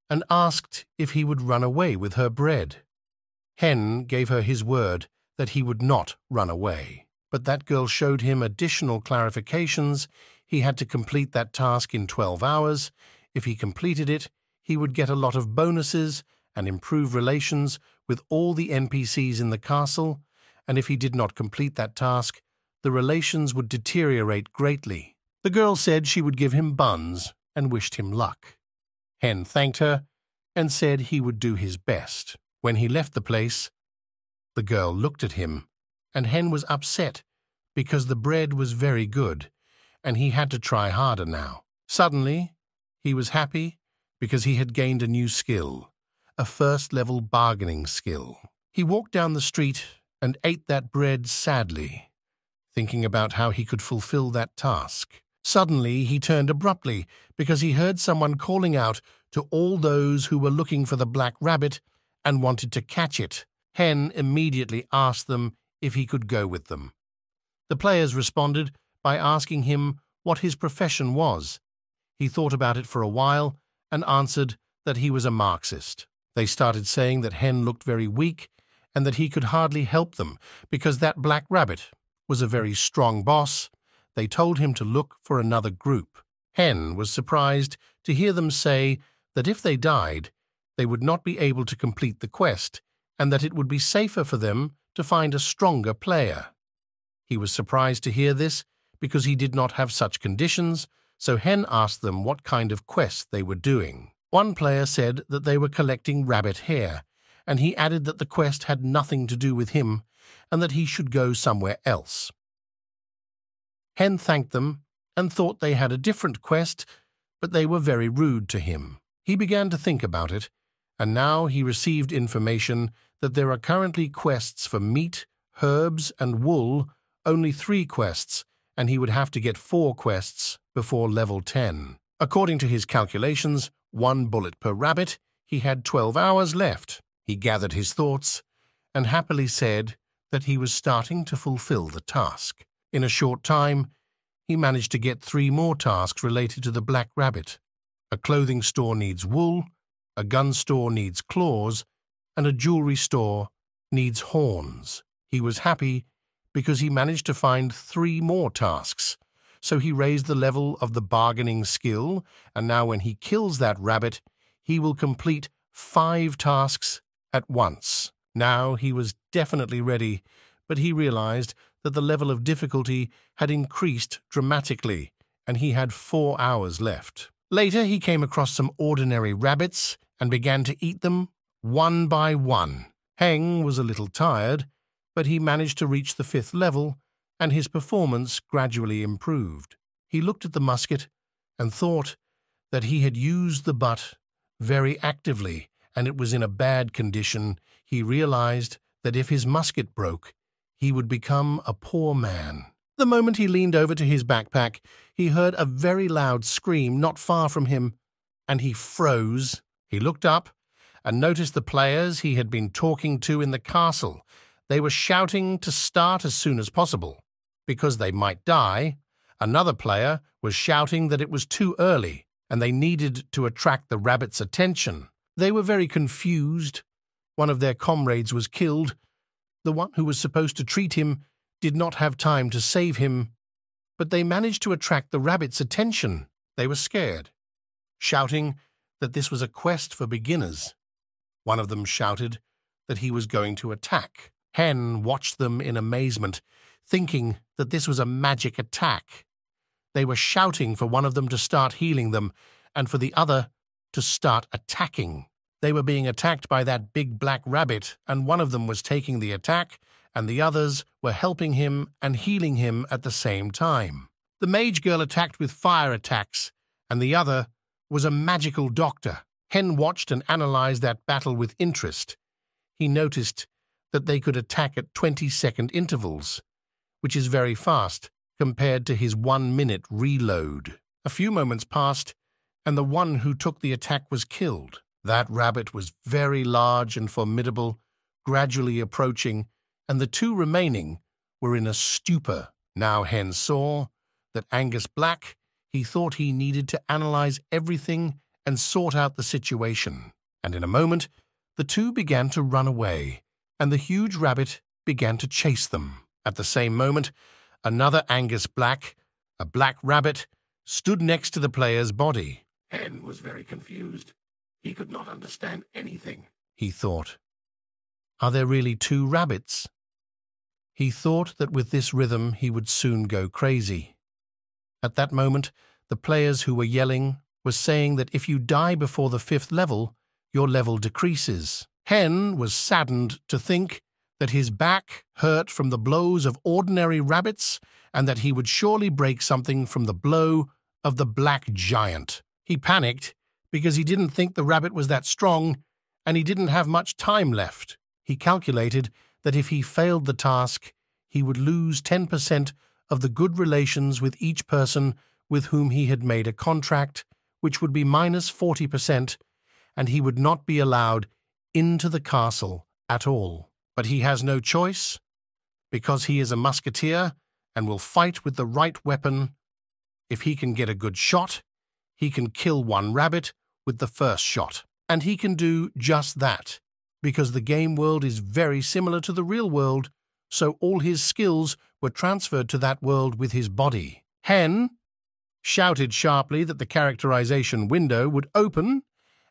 A: and asked if he would run away with her bread. Hen gave her his word that he would not run away. But that girl showed him additional clarifications. He had to complete that task in 12 hours. If he completed it, he would get a lot of bonuses and improve relations with all the NPCs in the castle, and if he did not complete that task, the relations would deteriorate greatly. The girl said she would give him buns and wished him luck. Hen thanked her and said he would do his best. When he left the place, the girl looked at him, and Hen was upset because the bread was very good, and he had to try harder now. Suddenly, he was happy because he had gained a new skill, a first level bargaining skill. He walked down the street and ate that bread sadly, thinking about how he could fulfill that task. Suddenly, he turned abruptly because he heard someone calling out to all those who were looking for the black rabbit and wanted to catch it. Hen immediately asked them if he could go with them. The players responded by asking him what his profession was. He thought about it for a while and answered that he was a Marxist. They started saying that Hen looked very weak and that he could hardly help them because that black rabbit was a very strong boss. They told him to look for another group. Hen was surprised to hear them say that if they died, they would not be able to complete the quest and that it would be safer for them to find a stronger player. He was surprised to hear this because he did not have such conditions, so Hen asked them what kind of quest they were doing. One player said that they were collecting rabbit hair, and he added that the quest had nothing to do with him and that he should go somewhere else. Hen thanked them and thought they had a different quest, but they were very rude to him. He began to think about it, and now he received information that there are currently quests for meat, herbs, and wool, only three quests, and he would have to get four quests before level 10. According to his calculations, one bullet per rabbit, he had 12 hours left. He gathered his thoughts and happily said that he was starting to fulfill the task. In a short time, he managed to get three more tasks related to the black rabbit. A clothing store needs wool, a gun store needs claws, and a jewelry store needs horns. He was happy because he managed to find three more tasks. So he raised the level of the bargaining skill, and now when he kills that rabbit, he will complete five tasks at once. Now he was definitely ready, but he realized that the level of difficulty had increased dramatically, and he had four hours left. Later he came across some ordinary rabbits and began to eat them one by one. Heng was a little tired, but he managed to reach the fifth level, and his performance gradually improved. He looked at the musket and thought that he had used the butt very actively and it was in a bad condition. He realized that if his musket broke, he would become a poor man. The moment he leaned over to his backpack, he heard a very loud scream not far from him, and he froze. He looked up and noticed the players he had been talking to in the castle. They were shouting to start as soon as possible, because they might die. Another player was shouting that it was too early, and they needed to attract the rabbit's attention. They were very confused. One of their comrades was killed. The one who was supposed to treat him did not have time to save him, but they managed to attract the rabbit's attention. They were scared, shouting that this was a quest for beginners. One of them shouted that he was going to attack. Hen watched them in amazement, thinking that this was a magic attack. They were shouting for one of them to start healing them, and for the other to start attacking. They were being attacked by that big black rabbit, and one of them was taking the attack, and the others were helping him and healing him at the same time. The mage girl attacked with fire attacks, and the other was a magical doctor. Hen watched and analyzed that battle with interest. He noticed that they could attack at 20 second intervals, which is very fast compared to his one minute reload. A few moments passed, and the one who took the attack was killed. That rabbit was very large and formidable, gradually approaching, and the two remaining were in a stupor. Now Hen saw that Angus Black, he thought he needed to analyze everything and sort out the situation. And in a moment, the two began to run away, and the huge rabbit began to chase them. At the same moment, another Angus Black, a black rabbit, stood next to the player's body.
C: Hen was very confused. He could not understand anything,
A: he thought. Are there really two rabbits? He thought that with this rhythm he would soon go crazy. At that moment, the players who were yelling were saying that if you die before the fifth level, your level decreases. Hen was saddened to think that his back hurt from the blows of ordinary rabbits and that he would surely break something from the blow of the black giant. He panicked because he didn't think the rabbit was that strong and he didn't have much time left. He calculated that if he failed the task, he would lose 10% of the good relations with each person with whom he had made a contract, which would be minus 40%, and he would not be allowed into the castle at all. But he has no choice, because he is a musketeer and will fight with the right weapon. If he can get a good shot, he can kill one rabbit with the first shot. And he can do just that, because the game world is very similar to the real world, so all his skills were transferred to that world with his body. Hen shouted sharply that the characterization window would open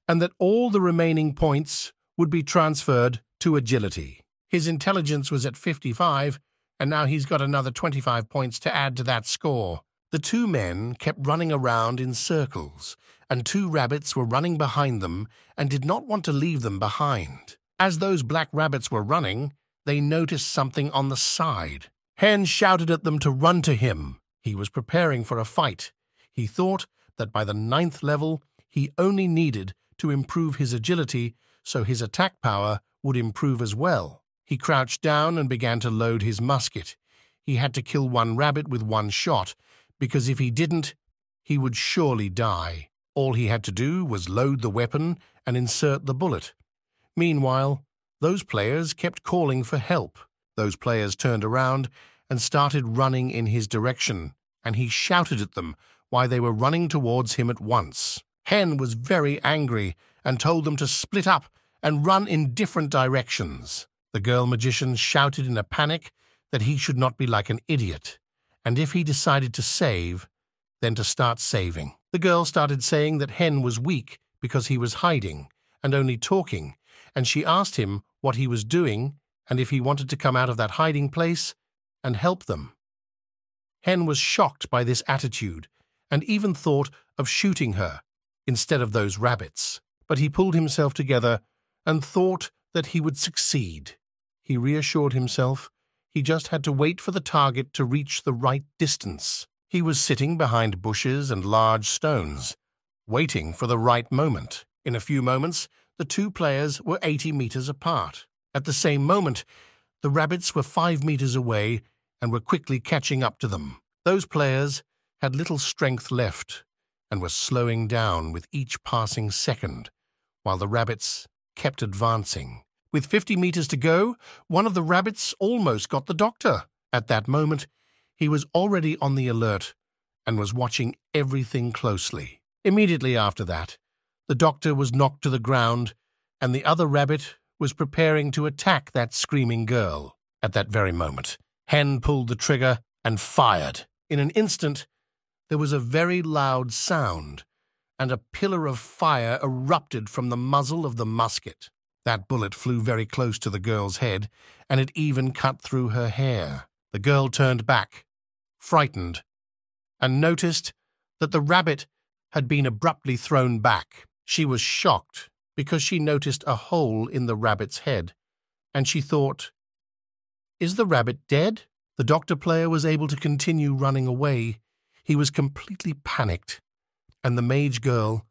A: and that all the remaining points would be transferred to agility. His intelligence was at 55, and now he's got another 25 points to add to that score. The two men kept running around in circles, and two rabbits were running behind them and did not want to leave them behind. As those black rabbits were running, they noticed something on the side. Hen shouted at them to run to him. He was preparing for a fight. He thought that by the ninth level, he only needed to improve his agility so his attack power would improve as well. He crouched down and began to load his musket. He had to kill one rabbit with one shot, because if he didn't, he would surely die. All he had to do was load the weapon and insert the bullet. Meanwhile, those players kept calling for help. Those players turned around and started running in his direction, and he shouted at them why they were running towards him at once. Hen was very angry and told them to split up and run in different directions. The girl magician shouted in a panic that he should not be like an idiot, and if he decided to save, then to start saving. The girl started saying that Hen was weak because he was hiding and only talking, and she asked him what he was doing and if he wanted to come out of that hiding place and help them. Hen was shocked by this attitude and even thought of shooting her instead of those rabbits, but he pulled himself together and thought that he would succeed. He reassured himself he just had to wait for the target to reach the right distance. He was sitting behind bushes and large stones, waiting for the right moment. In a few moments, the two players were 80 meters apart. At the same moment, the rabbits were five meters away and were quickly catching up to them. Those players had little strength left and were slowing down with each passing second, while the rabbits kept advancing. With 50 meters to go, one of the rabbits almost got the doctor. At that moment, he was already on the alert and was watching everything closely. Immediately after that, the doctor was knocked to the ground, and the other rabbit was preparing to attack that screaming girl. At that very moment, Hen pulled the trigger and fired. In an instant, there was a very loud sound, and a pillar of fire erupted from the muzzle of the musket. That bullet flew very close to the girl's head, and it even cut through her hair. The girl turned back, frightened, and noticed that the rabbit had been abruptly thrown back. She was shocked because she noticed a hole in the rabbit's head, and she thought, Is the rabbit dead? The doctor player was able to continue running away. He was completely panicked, and the mage girl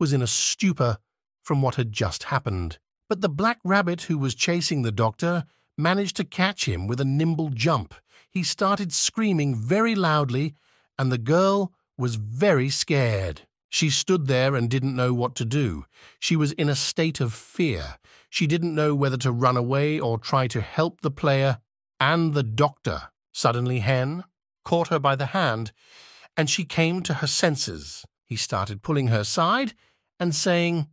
A: was in a stupor from what had just happened. But the black rabbit who was chasing the doctor managed to catch him with a nimble jump. He started screaming very loudly, and the girl was very scared. She stood there and didn't know what to do. She was in a state of fear. She didn't know whether to run away or try to help the player and the doctor. Suddenly, Hen caught her by the hand, and she came to her senses. He started pulling her aside and saying,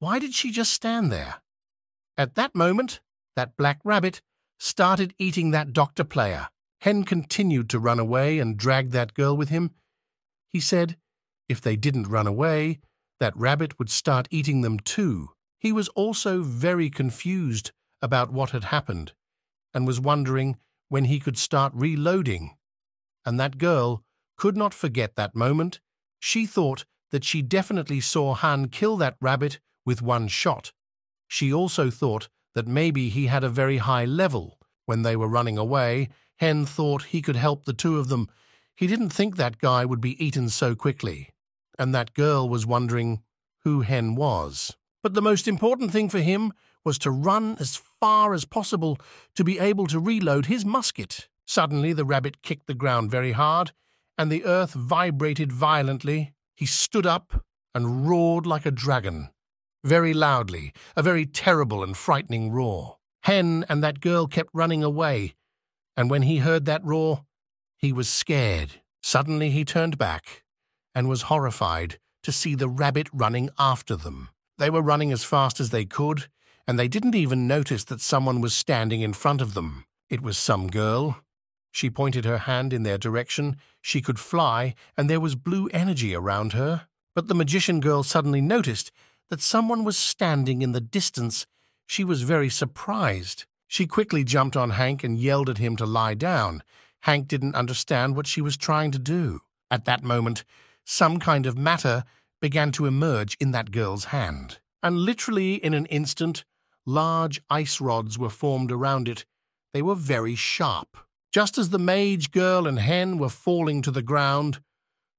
A: Why did she just stand there? At that moment, that black rabbit started eating that doctor player. Hen continued to run away and dragged that girl with him. He said if they didn't run away, that rabbit would start eating them too. He was also very confused about what had happened and was wondering when he could start reloading. And that girl could not forget that moment. She thought that she definitely saw Han kill that rabbit with one shot. She also thought that maybe he had a very high level. When they were running away, Hen thought he could help the two of them. He didn't think that guy would be eaten so quickly. And that girl was wondering who Hen was. But the most important thing for him was to run as far as possible to be able to reload his musket. Suddenly the rabbit kicked the ground very hard, and the earth vibrated violently. He stood up and roared like a dragon, very loudly, a very terrible and frightening roar. Hen and that girl kept running away, and when he heard that roar, he was scared. Suddenly he turned back and was horrified to see the rabbit running after them. They were running as fast as they could, and they didn't even notice that someone was standing in front of them. It was some girl. She pointed her hand in their direction. She could fly, and there was blue energy around her. But the magician girl suddenly noticed that someone was standing in the distance. She was very surprised. She quickly jumped on Hank and yelled at him to lie down. Hank didn't understand what she was trying to do. At that moment, some kind of matter began to emerge in that girl's hand, and literally in an instant, large ice rods were formed around it. They were very sharp. Just as the mage girl and hen were falling to the ground,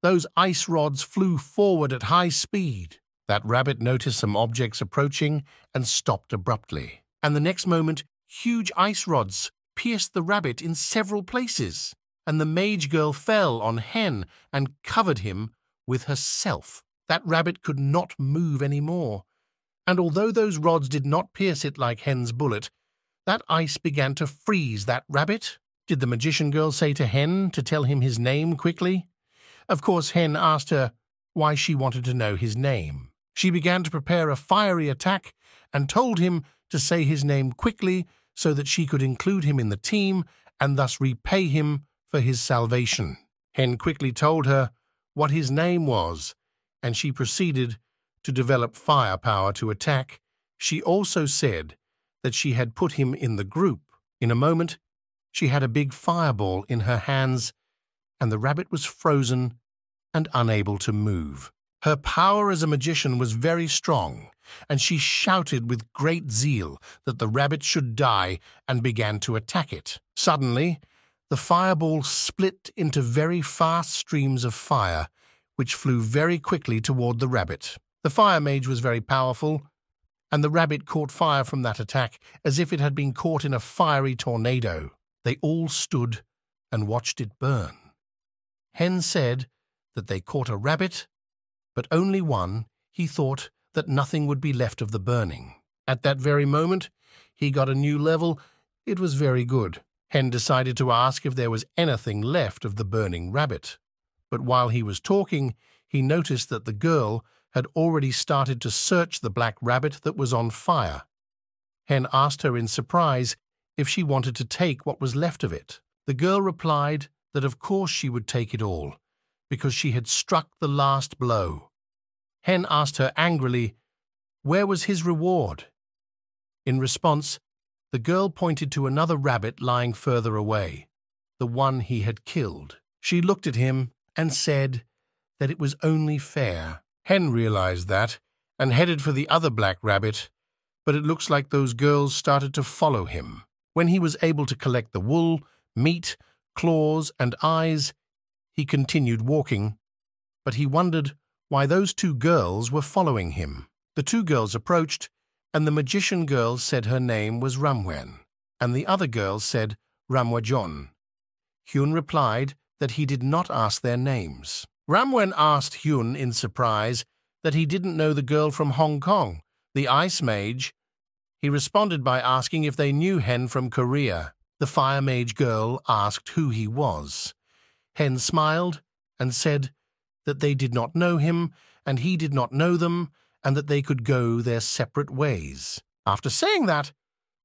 A: those ice rods flew forward at high speed. That rabbit noticed some objects approaching and stopped abruptly. And the next moment, huge ice rods pierced the rabbit in several places, and the mage girl fell on Hen and covered him with herself. That rabbit could not move any more, and although those rods did not pierce it like Hen's bullet, that ice began to freeze that rabbit. Did the magician girl say to Hen to tell him his name quickly? Of course, Hen asked her why she wanted to know his name. She began to prepare a fiery attack and told him to say his name quickly so that she could include him in the team and thus repay him for his salvation. Hen quickly told her what his name was, and she proceeded to develop firepower to attack. She also said that she had put him in the group. In a moment, she had a big fireball in her hands, and the rabbit was frozen and unable to move. Her power as a magician was very strong, and she shouted with great zeal that the rabbit should die and began to attack it. Suddenly, the fireball split into very fast streams of fire, which flew very quickly toward the rabbit. The fire mage was very powerful, and the rabbit caught fire from that attack as if it had been caught in a fiery tornado. They all stood and watched it burn. Hen said that they caught a rabbit, but only one. He thought that nothing would be left of the burning. At that very moment, he got a new level. It was very good. Hen decided to ask if there was anything left of the burning rabbit. But while he was talking, he noticed that the girl had already started to search the black rabbit that was on fire. Hen asked her in surprise if she wanted to take what was left of it. The girl replied that of course she would take it all, because she had struck the last blow. Hen asked her angrily, where was his reward? In response, the girl pointed to another rabbit lying further away, the one he had killed. She looked at him and said that it was only fair. Hen realized that and headed for the other black rabbit, but it looks like those girls started to follow him. When he was able to collect the wool, meat, claws, and eyes, he continued walking, but he wondered why those two girls were following him. The two girls approached, and the magician girl said her name was Ramwen, and the other girl said Ramwajon. Hyun replied that he did not ask their names. Ramwen asked Hyun in surprise that he didn't know the girl from Hong Kong, the ice mage. He responded by asking if they knew Hen from Korea. The fire mage girl asked who he was. Hen smiled and said that they did not know him and he did not know them and that they could go their separate ways. After saying that,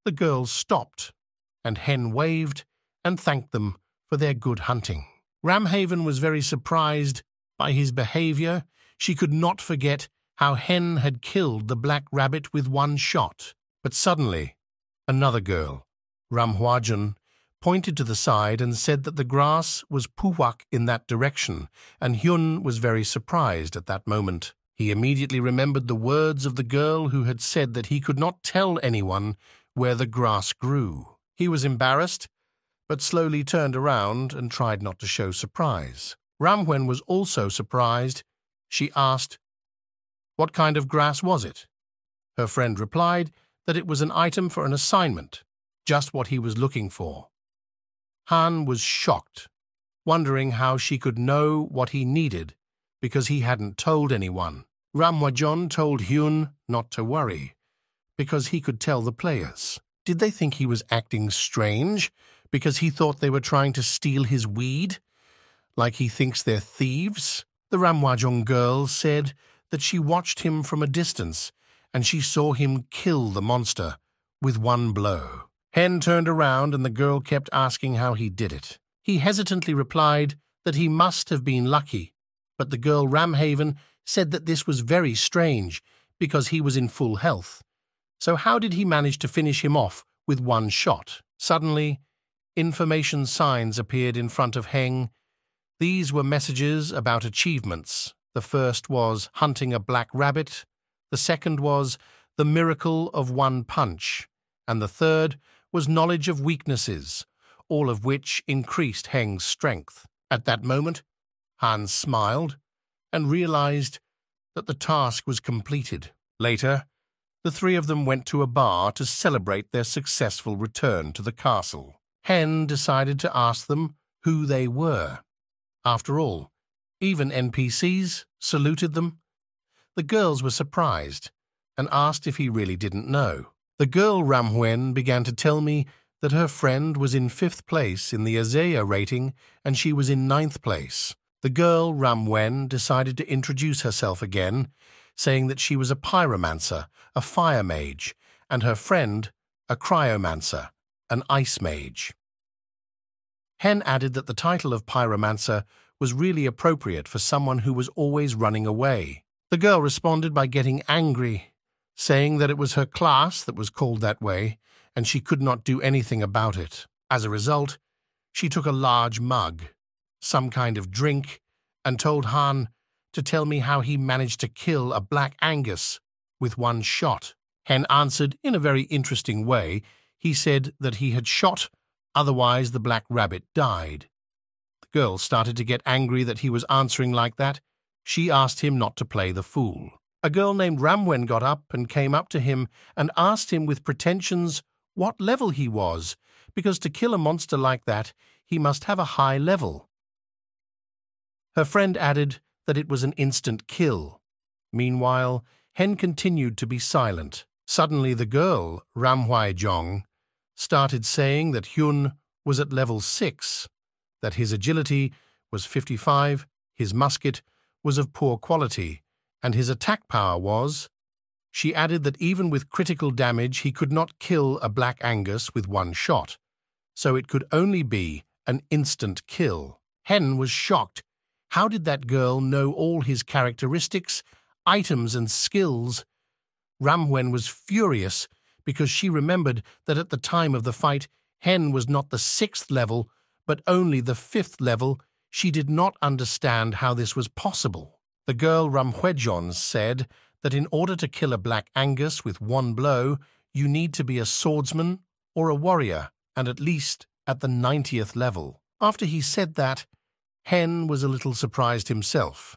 A: the girls stopped, and Hen waved and thanked them for their good hunting. Ramhaven was very surprised by his behavior. She could not forget how Hen had killed the black rabbit with one shot. But suddenly, another girl, Ramhuajan, pointed to the side and said that the grass was puwak in that direction, and Hyun was very surprised at that moment. He immediately remembered the words of the girl who had said that he could not tell anyone where the grass grew. He was embarrassed, but slowly turned around and tried not to show surprise. Ramwen was also surprised. She asked, What kind of grass was it? Her friend replied that it was an item for an assignment, just what he was looking for. Han was shocked, wondering how she could know what he needed because he hadn't told anyone. Ramwajon told Hyun not to worry, because he could tell the players. Did they think he was acting strange because he thought they were trying to steal his weed? Like he thinks they're thieves? The Ramwajong girl said that she watched him from a distance and she saw him kill the monster with one blow. Hen turned around and the girl kept asking how he did it. He hesitantly replied that he must have been lucky but the girl Ramhaven said that this was very strange because he was in full health. So how did he manage to finish him off with one shot? Suddenly, information signs appeared in front of Heng. These were messages about achievements. The first was hunting a black rabbit, the second was the miracle of one punch, and the third was knowledge of weaknesses, all of which increased Heng's strength. At that moment, Hans smiled and realized that the task was completed. Later, the three of them went to a bar to celebrate their successful return to the castle. Hen decided to ask them who they were. After all, even NPCs saluted them. The girls were surprised and asked if he really didn't know. The girl Ramhuen began to tell me that her friend was in fifth place in the Azea rating and she was in ninth place. The girl, Ramwen, decided to introduce herself again, saying that she was a pyromancer, a fire mage, and her friend, a cryomancer, an ice mage. Hen added that the title of pyromancer was really appropriate for someone who was always running away. The girl responded by getting angry, saying that it was her class that was called that way, and she could not do anything about it. As a result, she took a large mug some kind of drink, and told Han to tell me how he managed to kill a black Angus with one shot. Hen answered in a very interesting way. He said that he had shot, otherwise the black rabbit died. The girl started to get angry that he was answering like that. She asked him not to play the fool. A girl named Ramwen got up and came up to him and asked him with pretensions what level he was, because to kill a monster like that, he must have a high level. Her friend added that it was an instant kill. Meanwhile, Hen continued to be silent. Suddenly the girl, Ramhwai Jong, started saying that Hyun was at level 6, that his agility was 55, his musket was of poor quality, and his attack power was. She added that even with critical damage he could not kill a Black Angus with one shot, so it could only be an instant kill. Hen was shocked how did that girl know all his characteristics, items, and skills? Ramwen was furious because she remembered that at the time of the fight, Hen was not the sixth level, but only the fifth level. She did not understand how this was possible. The girl Ramhuejon said that in order to kill a Black Angus with one blow, you need to be a swordsman or a warrior, and at least at the 90th level. After he said that, Hen was a little surprised himself,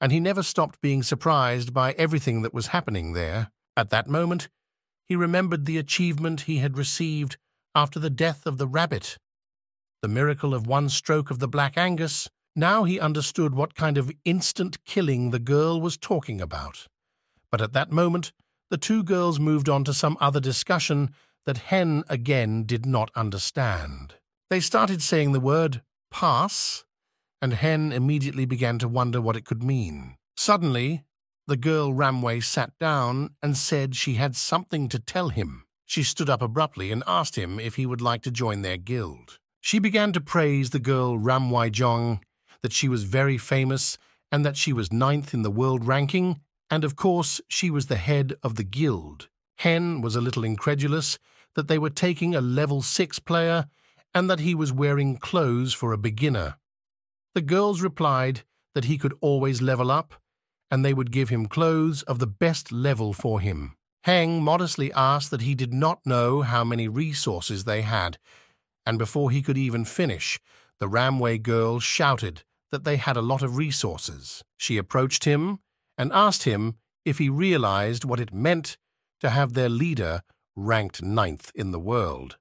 A: and he never stopped being surprised by everything that was happening there. At that moment, he remembered the achievement he had received after the death of the rabbit, the miracle of one stroke of the Black Angus. Now he understood what kind of instant killing the girl was talking about. But at that moment, the two girls moved on to some other discussion that Hen again did not understand. They started saying the word pass, and Hen immediately began to wonder what it could mean. Suddenly, the girl Ramway sat down and said she had something to tell him. She stood up abruptly and asked him if he would like to join their guild. She began to praise the girl Ramway Jong, that she was very famous and that she was ninth in the world ranking and of course she was the head of the guild. Hen was a little incredulous that they were taking a level 6 player and that he was wearing clothes for a beginner. The girls replied that he could always level up and they would give him clothes of the best level for him. Heng modestly asked that he did not know how many resources they had, and before he could even finish, the Ramway girl shouted that they had a lot of resources. She approached him and asked him if he realized what it meant to have their leader ranked ninth in the world.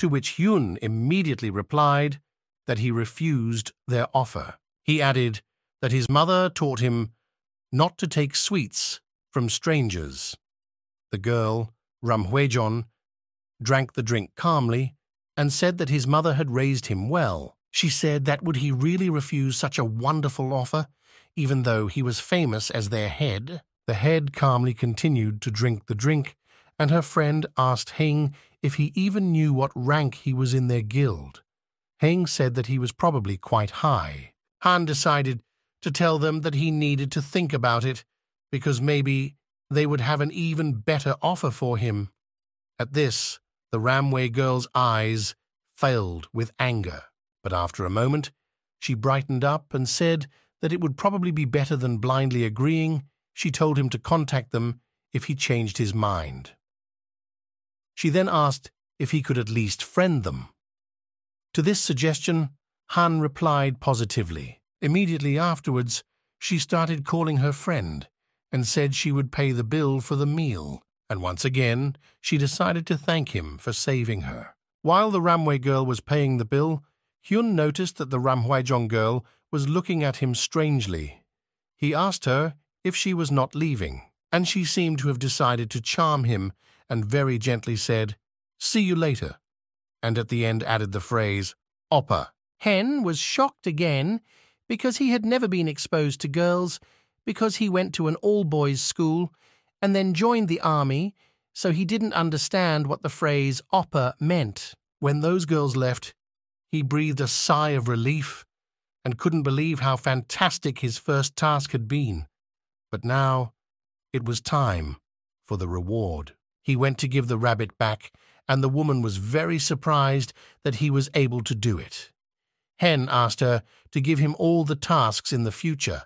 A: To which Hyun immediately replied that he refused their offer. He added that his mother taught him not to take sweets from strangers. The girl, Ram Huejon, drank the drink calmly and said that his mother had raised him well. She said that would he really refuse such a wonderful offer even though he was famous as their head. The head calmly continued to drink the drink, and her friend asked Heng if he even knew what rank he was in their guild. Heng said that he was probably quite high. Han decided to tell them that he needed to think about it, because maybe they would have an even better offer for him. At this, the Ramway girl's eyes filled with anger, but after a moment, she brightened up and said that it would probably be better than blindly agreeing, she told him to contact them if he changed his mind. She then asked if he could at least friend them. To this suggestion, Han replied positively. Immediately afterwards, she started calling her friend and said she would pay the bill for the meal, and once again she decided to thank him for saving her. While the Ramway girl was paying the bill, Hyun noticed that the Ramhuaijong girl was looking at him strangely. He asked her if she was not leaving, and she seemed to have decided to charm him and very gently said, See you later, and at the end added the phrase, Oppa.
B: Hen was shocked again because he had never been exposed to girls, because he went to an all boys school and then joined the army, so he didn't understand what the phrase Oppa meant.
A: When those girls left, he breathed a sigh of relief and couldn't believe how fantastic his first task had been. But now it was time for the reward. He went to give the rabbit back, and the woman was very surprised that he was able to do it. Hen asked her to give him all the tasks in the future,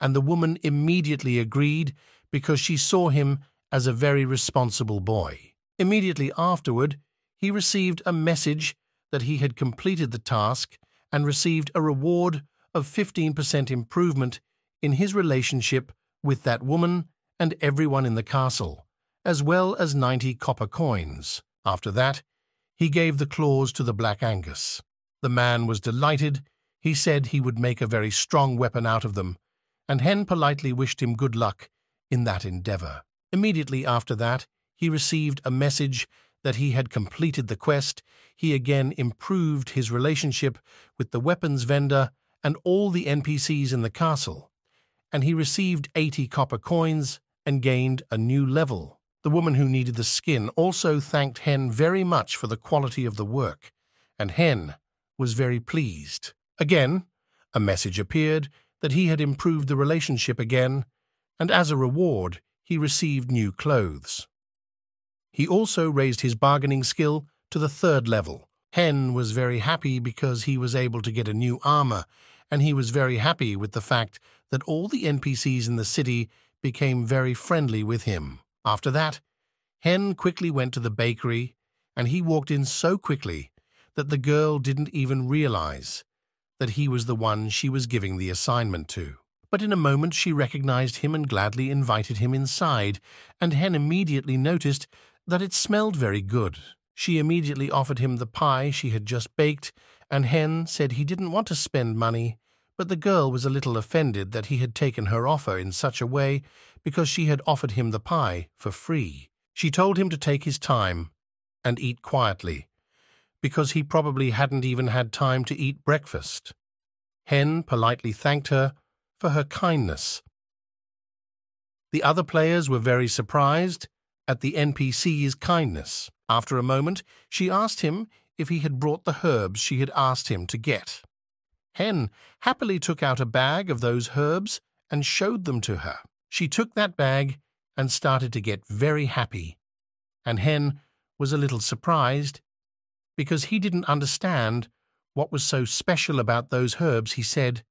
A: and the woman immediately agreed because she saw him as a very responsible boy. Immediately afterward, he received a message that he had completed the task and received a reward of 15% improvement in his relationship with that woman and everyone in the castle, as well as 90 copper coins. After that, he gave the claws to the Black Angus. The man was delighted. He said he would make a very strong weapon out of them, and Hen politely wished him good luck in that endeavor. Immediately after that, he received a message that he had completed the quest, he again improved his relationship with the weapons vendor and all the NPCs in the castle, and he received 80 copper coins and gained a new level. The woman who needed the skin also thanked Hen very much for the quality of the work, and Hen was very pleased. Again, a message appeared that he had improved the relationship again, and as a reward, he received new clothes. He also raised his bargaining skill to the third level. Hen was very happy because he was able to get a new armor, and he was very happy with the fact that all the NPCs in the city became very friendly with him. After that, Hen quickly went to the bakery, and he walked in so quickly that the girl didn't even realize that he was the one she was giving the assignment to. But in a moment she recognized him and gladly invited him inside, and Hen immediately noticed that it smelled very good. She immediately offered him the pie she had just baked, and Hen said he didn't want to spend money, but the girl was a little offended that he had taken her offer in such a way because she had offered him the pie for free. She told him to take his time and eat quietly, because he probably hadn't even had time to eat breakfast. Hen politely thanked her for her kindness. The other players were very surprised at the NPC's kindness. After a moment, she asked him if he had brought the herbs she had asked him to get. Hen happily took out a bag of those herbs and showed them to her. She took that bag and started to get very happy, and Hen was a little surprised because he didn't understand what was so special about those herbs. He said,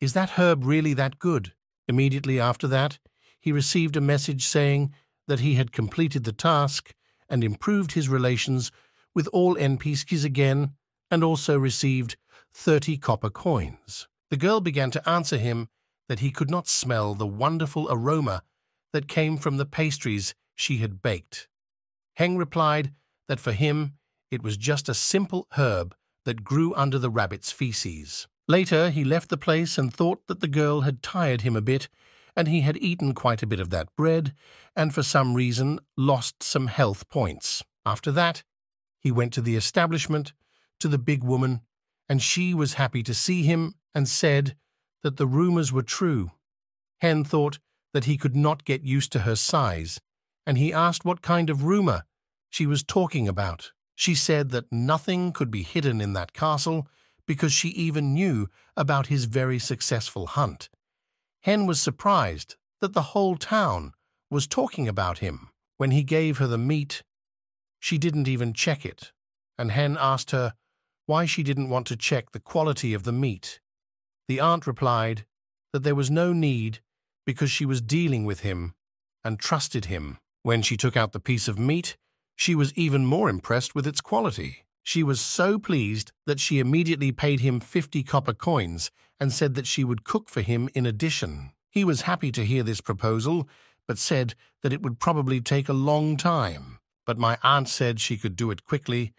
A: Is that herb really that good? Immediately after that, he received a message saying that he had completed the task and improved his relations with all NPCs again and also received 30 copper coins. The girl began to answer him that he could not smell the wonderful aroma that came from the pastries she had baked. Heng replied that for him it was just a simple herb that grew under the rabbit's feces. Later he left the place and thought that the girl had tired him a bit, and he had eaten quite a bit of that bread, and for some reason lost some health points. After that, he went to the establishment, to the big woman, and she was happy to see him and said that the rumours were true. Hen thought that he could not get used to her size, and he asked what kind of rumour she was talking about. She said that nothing could be hidden in that castle because she even knew about his very successful hunt. Hen was surprised that the whole town was talking about him. When he gave her the meat, she didn't even check it, and Hen asked her why she didn't want to check the quality of the meat. The aunt replied that there was no need because she was dealing with him and trusted him. When she took out the piece of meat, she was even more impressed with its quality. She was so pleased that she immediately paid him 50 copper coins and said that she would cook for him in addition. He was happy to hear this proposal, but said that it would probably take a long time. But my aunt said she could do it quickly,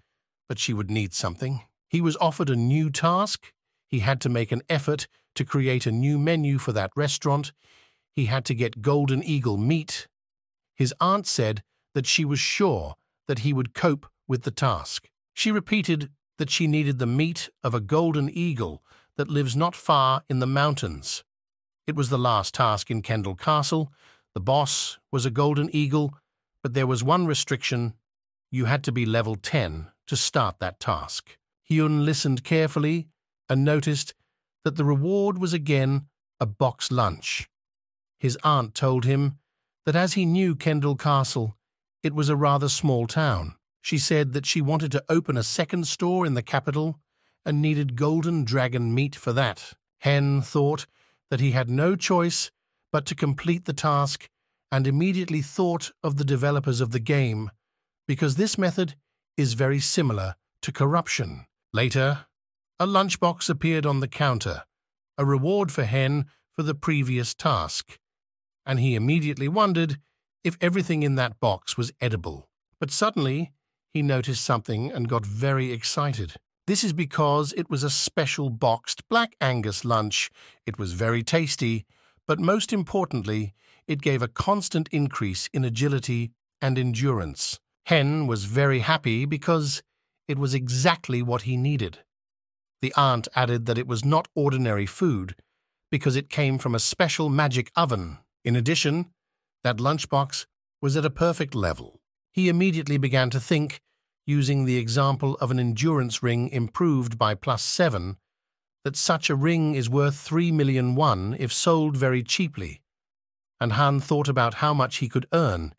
A: but she would need something. He was offered a new task. He had to make an effort to create a new menu for that restaurant. He had to get Golden Eagle meat. His aunt said that she was sure that he would cope with the task. She repeated that she needed the meat of a golden eagle that lives not far in the mountains. It was the last task in Kendall Castle. The boss was a golden eagle, but there was one restriction. You had to be level 10 to start that task. Hyun listened carefully and noticed that the reward was again a box lunch. His aunt told him that as he knew Kendall Castle, it was a rather small town. She said that she wanted to open a second store in the capital and needed golden dragon meat for that. Hen thought that he had no choice but to complete the task and immediately thought of the developers of the game, because this method is very similar to corruption. Later, a lunchbox appeared on the counter, a reward for Hen for the previous task, and he immediately wondered if everything in that box was edible. But suddenly, he noticed something and got very excited. This is because it was a special boxed Black Angus lunch. It was very tasty, but most importantly, it gave a constant increase in agility and endurance. Hen was very happy because it was exactly what he needed. The aunt added that it was not ordinary food, because it came from a special magic oven. In addition, that lunchbox was at a perfect level. He immediately began to think, using the example of an endurance ring improved by plus seven, that such a ring is worth three million won if sold very cheaply. And Han thought about how much he could earn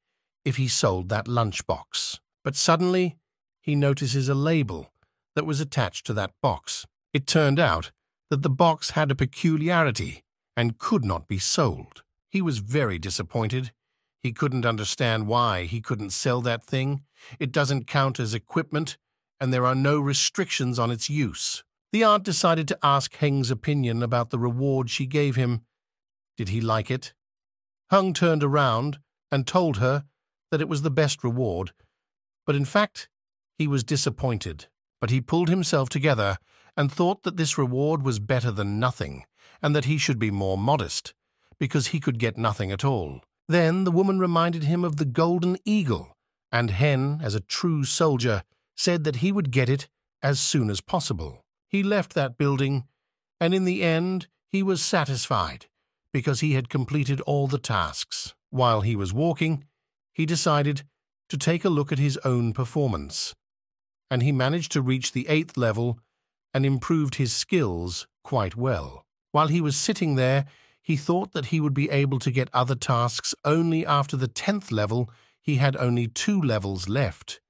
A: if he sold that lunchbox. But suddenly, he notices a label that was attached to that box. It turned out that the box had a peculiarity and could not be sold. He was very disappointed. He couldn't understand why he couldn't sell that thing. It doesn't count as equipment, and there are no restrictions on its use. The aunt decided to ask Heng's opinion about the reward she gave him. Did he like it? Heng turned around and told her that it was the best reward, but in fact he was disappointed. But he pulled himself together and thought that this reward was better than nothing, and that he should be more modest, because he could get nothing at all. Then the woman reminded him of the golden eagle, and Hen, as a true soldier, said that he would get it as soon as possible. He left that building, and in the end he was satisfied, because he had completed all the tasks. While he was walking, he decided to take a look at his own performance, and he managed to reach the eighth level and improved his skills quite well. While he was sitting there, he thought that he would be able to get other tasks only after the tenth level he had only two levels left.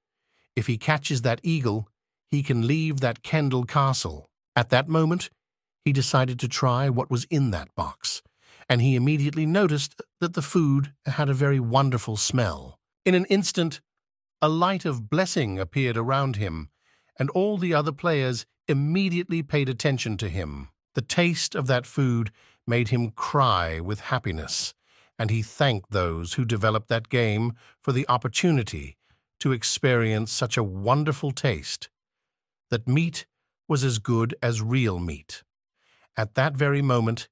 A: If he catches that eagle, he can leave that Kendall castle. At that moment, he decided to try what was in that box, and he immediately noticed that the food had a very wonderful smell. In an instant, a light of blessing appeared around him, and all the other players immediately paid attention to him. The taste of that food made him cry with happiness, and he thanked those who developed that game for the opportunity to experience such a wonderful taste that meat was as good as real meat. At that very moment,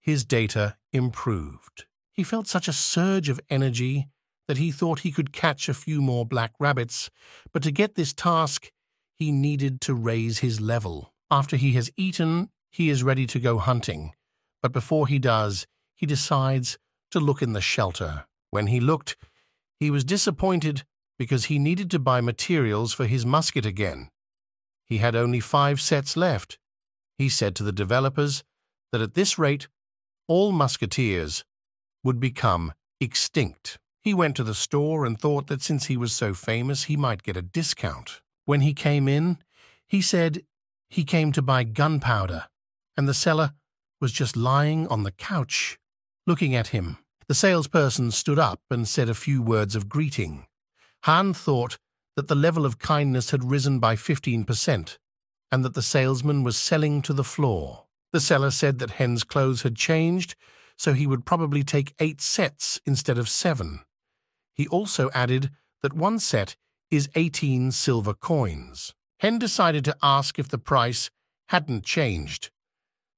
A: his data improved. He felt such a surge of energy that he thought he could catch a few more black rabbits, but to get this task, he needed to raise his level. After he has eaten, he is ready to go hunting, but before he does, he decides to look in the shelter. When he looked, he was disappointed because he needed to buy materials for his musket again. He had only five sets left. He said to the developers that at this rate, all musketeers would become extinct. He went to the store and thought that since he was so famous, he might get a discount. When he came in, he said he came to buy gunpowder, and the seller was just lying on the couch, looking at him. The salesperson stood up and said a few words of greeting. Han thought that the level of kindness had risen by 15%, and that the salesman was selling to the floor. The seller said that Hen's clothes had changed, so he would probably take eight sets instead of seven. He also added that one set is 18 silver coins. Hen decided to ask if the price hadn't changed.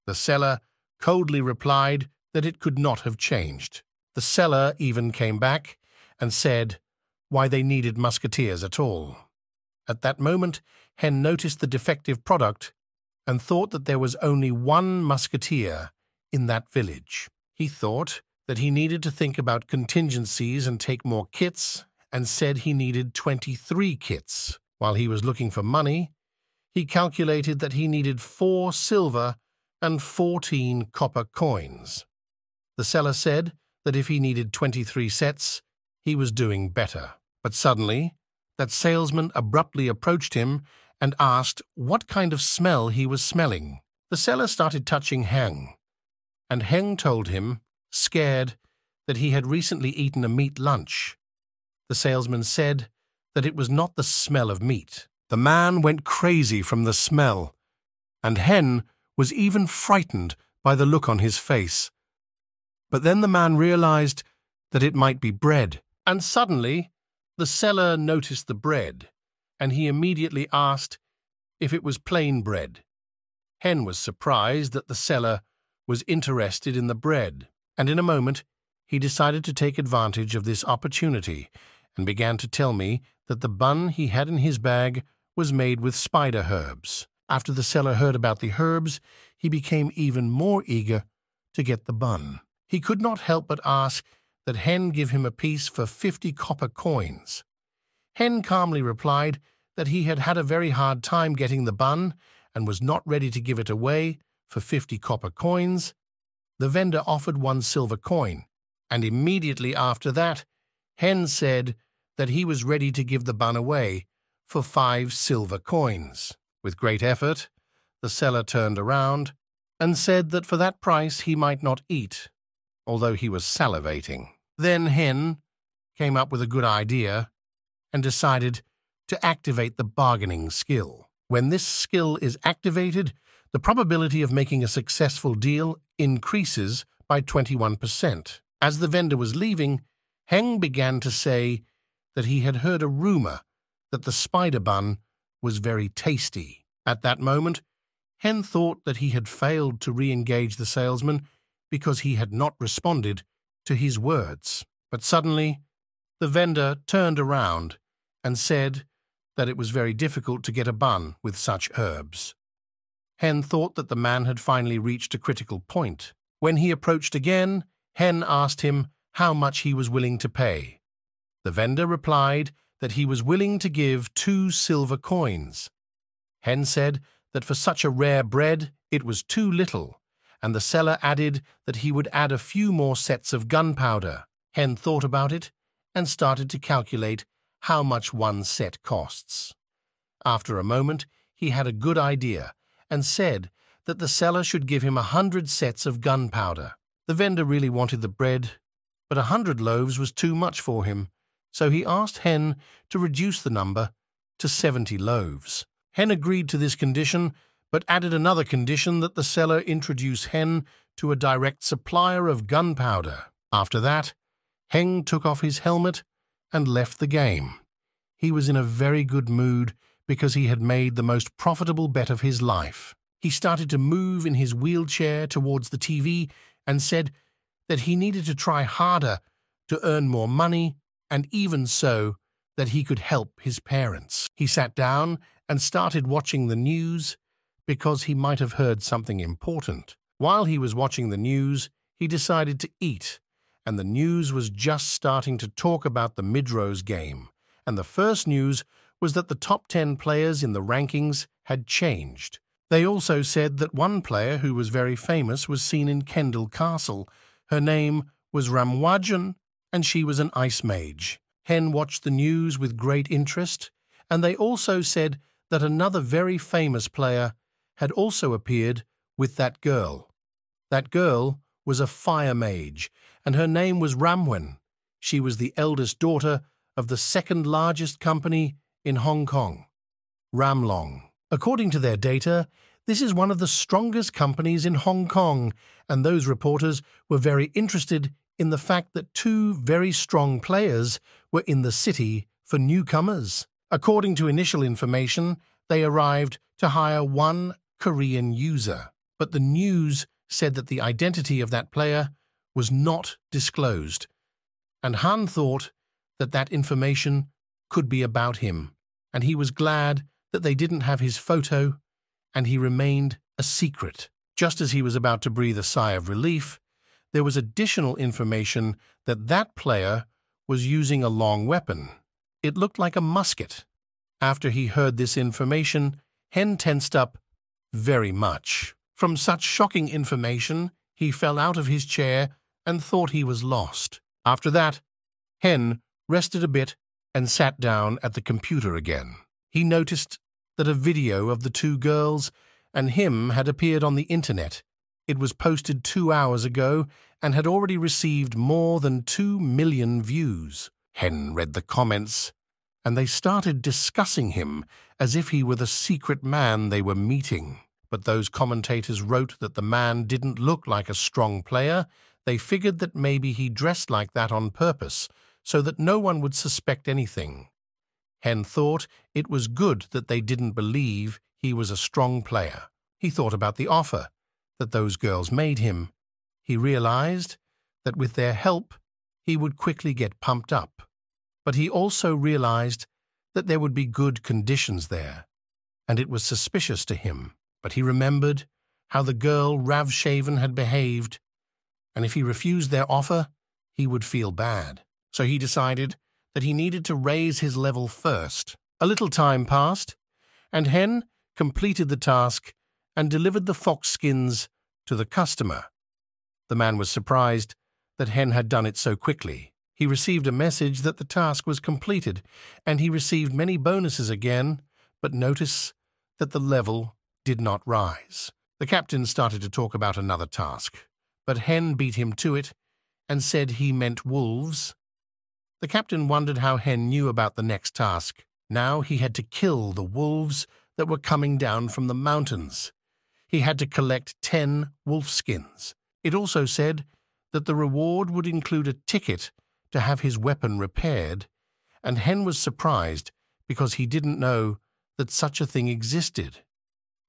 A: The seller coldly replied that it could not have changed. The seller even came back and said why they needed musketeers at all. At that moment, Hen noticed the defective product and thought that there was only one musketeer in that village. He thought that he needed to think about contingencies and take more kits and said he needed 23 kits. While he was looking for money, he calculated that he needed four silver and 14 copper coins. The seller said that if he needed 23 sets, he was doing better. But suddenly, that salesman abruptly approached him and asked what kind of smell he was smelling. The seller started touching Heng, and Heng told him, scared, that he had recently eaten a meat lunch. The salesman said that it was not the smell of meat. The man went crazy from the smell, and Hen was even frightened by the look on his face. But then the man realized that it might be bread. And suddenly, the seller noticed the bread, and he immediately asked if it was plain bread. Hen was surprised that the seller was interested in the bread, and in a moment he decided to take advantage of this opportunity and began to tell me that the bun he had in his bag was made with spider herbs. After the seller heard about the herbs, he became even more eager to get the bun. He could not help but ask that Hen give him a piece for fifty copper coins. Hen calmly replied that he had had a very hard time getting the bun and was not ready to give it away for fifty copper coins. The vendor offered one silver coin, and immediately after that, Hen said that he was ready to give the bun away for five silver coins. With great effort, the seller turned around and said that for that price he might not eat although he was salivating. Then Hen came up with a good idea and decided to activate the bargaining skill. When this skill is activated, the probability of making a successful deal increases by 21%. As the vendor was leaving, Heng began to say that he had heard a rumor that the spider bun was very tasty. At that moment, Hen thought that he had failed to re engage the salesman because he had not responded to his words. But suddenly, the vendor turned around and said that it was very difficult to get a bun with such herbs. Hen thought that the man had finally reached a critical point. When he approached again, Hen asked him how much he was willing to pay. The vendor replied that he was willing to give two silver coins. Hen said that for such a rare bread it was too little, and the seller added that he would add a few more sets of gunpowder. Hen thought about it and started to calculate how much one set costs. After a moment, he had a good idea and said that the seller should give him a hundred sets of gunpowder. The vendor really wanted the bread, but a hundred loaves was too much for him, so he asked Hen to reduce the number to seventy loaves. Hen agreed to this condition, but added another condition that the seller introduce Hen to a direct supplier of gunpowder. After that, Hen took off his helmet and left the game. He was in a very good mood because he had made the most profitable bet of his life. He started to move in his wheelchair towards the TV and said that he needed to try harder to earn more money and even so that he could help his parents. He sat down and started watching the news because he might have heard something important. While he was watching the news, he decided to eat, and the news was just starting to talk about the Midrose game, and the first news was that the top 10 players in the rankings had changed. They also said that one player who was very famous was seen in Kendal Castle. Her name was Ramwajan, and she was an ice mage. Hen watched the news with great interest, and they also said that another very famous player had also appeared with that girl. That girl was a fire mage, and her name was Ramwen. She was the eldest daughter of the second largest company in Hong Kong, Ramlong. According to their data, this is one of the strongest companies in Hong Kong, and those reporters were very interested in the fact that two very strong players were in the city for newcomers. According to initial information, they arrived to hire one Korean user, but the news said that the identity of that player was not disclosed, and Han thought that that information could be about him and he was glad that they didn't have his photo, and he remained a secret. Just as he was about to breathe a sigh of relief, there was additional information that that player was using a long weapon. It looked like a musket. After he heard this information, Hen tensed up very much. From such shocking information, he fell out of his chair and thought he was lost. After that, Hen rested a bit and sat down at the computer again. He noticed that a video of the two girls and him had appeared on the internet. It was posted two hours ago and had already received more than two million views. Hen read the comments, and they started discussing him as if he were the secret man they were meeting. But those commentators wrote that the man didn't look like a strong player. They figured that maybe he dressed like that on purpose so that no one would suspect anything. Hen thought it was good that they didn't believe he was a strong player. He thought about the offer that those girls made him. He realized that with their help he would quickly get pumped up. But he also realized that there would be good conditions there, and it was suspicious to him. But he remembered how the girl Ravshaven had behaved, and if he refused their offer, he would feel bad so he decided that he needed to raise his level first. A little time passed, and Hen completed the task and delivered the fox skins to the customer. The man was surprised that Hen had done it so quickly. He received a message that the task was completed, and he received many bonuses again, but notice that the level did not rise. The captain started to talk about another task, but Hen beat him to it and said he meant wolves. The captain wondered how Hen knew about the next task. Now he had to kill the wolves that were coming down from the mountains. He had to collect ten wolf skins. It also said that the reward would include a ticket to have his weapon repaired, and Hen was surprised because he didn't know that such a thing existed.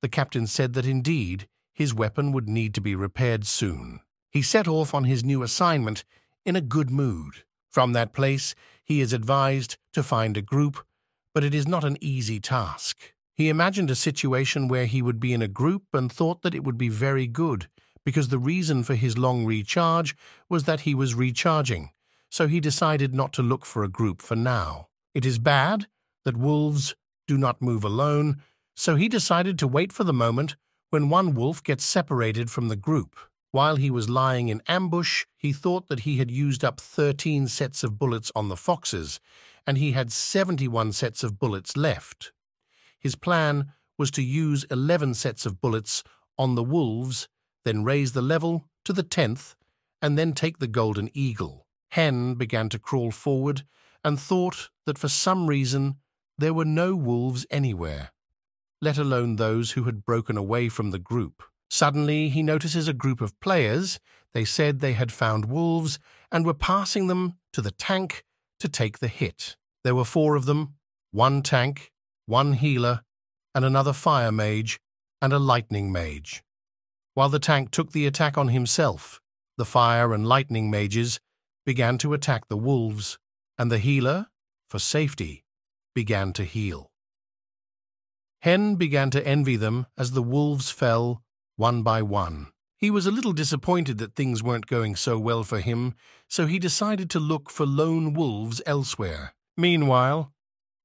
A: The captain said that indeed his weapon would need to be repaired soon. He set off on his new assignment in a good mood. From that place, he is advised to find a group, but it is not an easy task. He imagined a situation where he would be in a group and thought that it would be very good, because the reason for his long recharge was that he was recharging, so he decided not to look for a group for now. It is bad that wolves do not move alone, so he decided to wait for the moment when one wolf gets separated from the group. While he was lying in ambush, he thought that he had used up 13 sets of bullets on the foxes, and he had 71 sets of bullets left. His plan was to use 11 sets of bullets on the wolves, then raise the level to the 10th, and then take the golden eagle. Hen began to crawl forward and thought that for some reason there were no wolves anywhere, let alone those who had broken away from the group. Suddenly he notices a group of players. They said they had found wolves and were passing them to the tank to take the hit. There were four of them, one tank, one healer, and another fire mage, and a lightning mage. While the tank took the attack on himself, the fire and lightning mages began to attack the wolves, and the healer, for safety, began to heal. Hen began to envy them as the wolves fell one by one. He was a little disappointed that things weren't going so well for him, so he decided to look for lone wolves elsewhere. Meanwhile,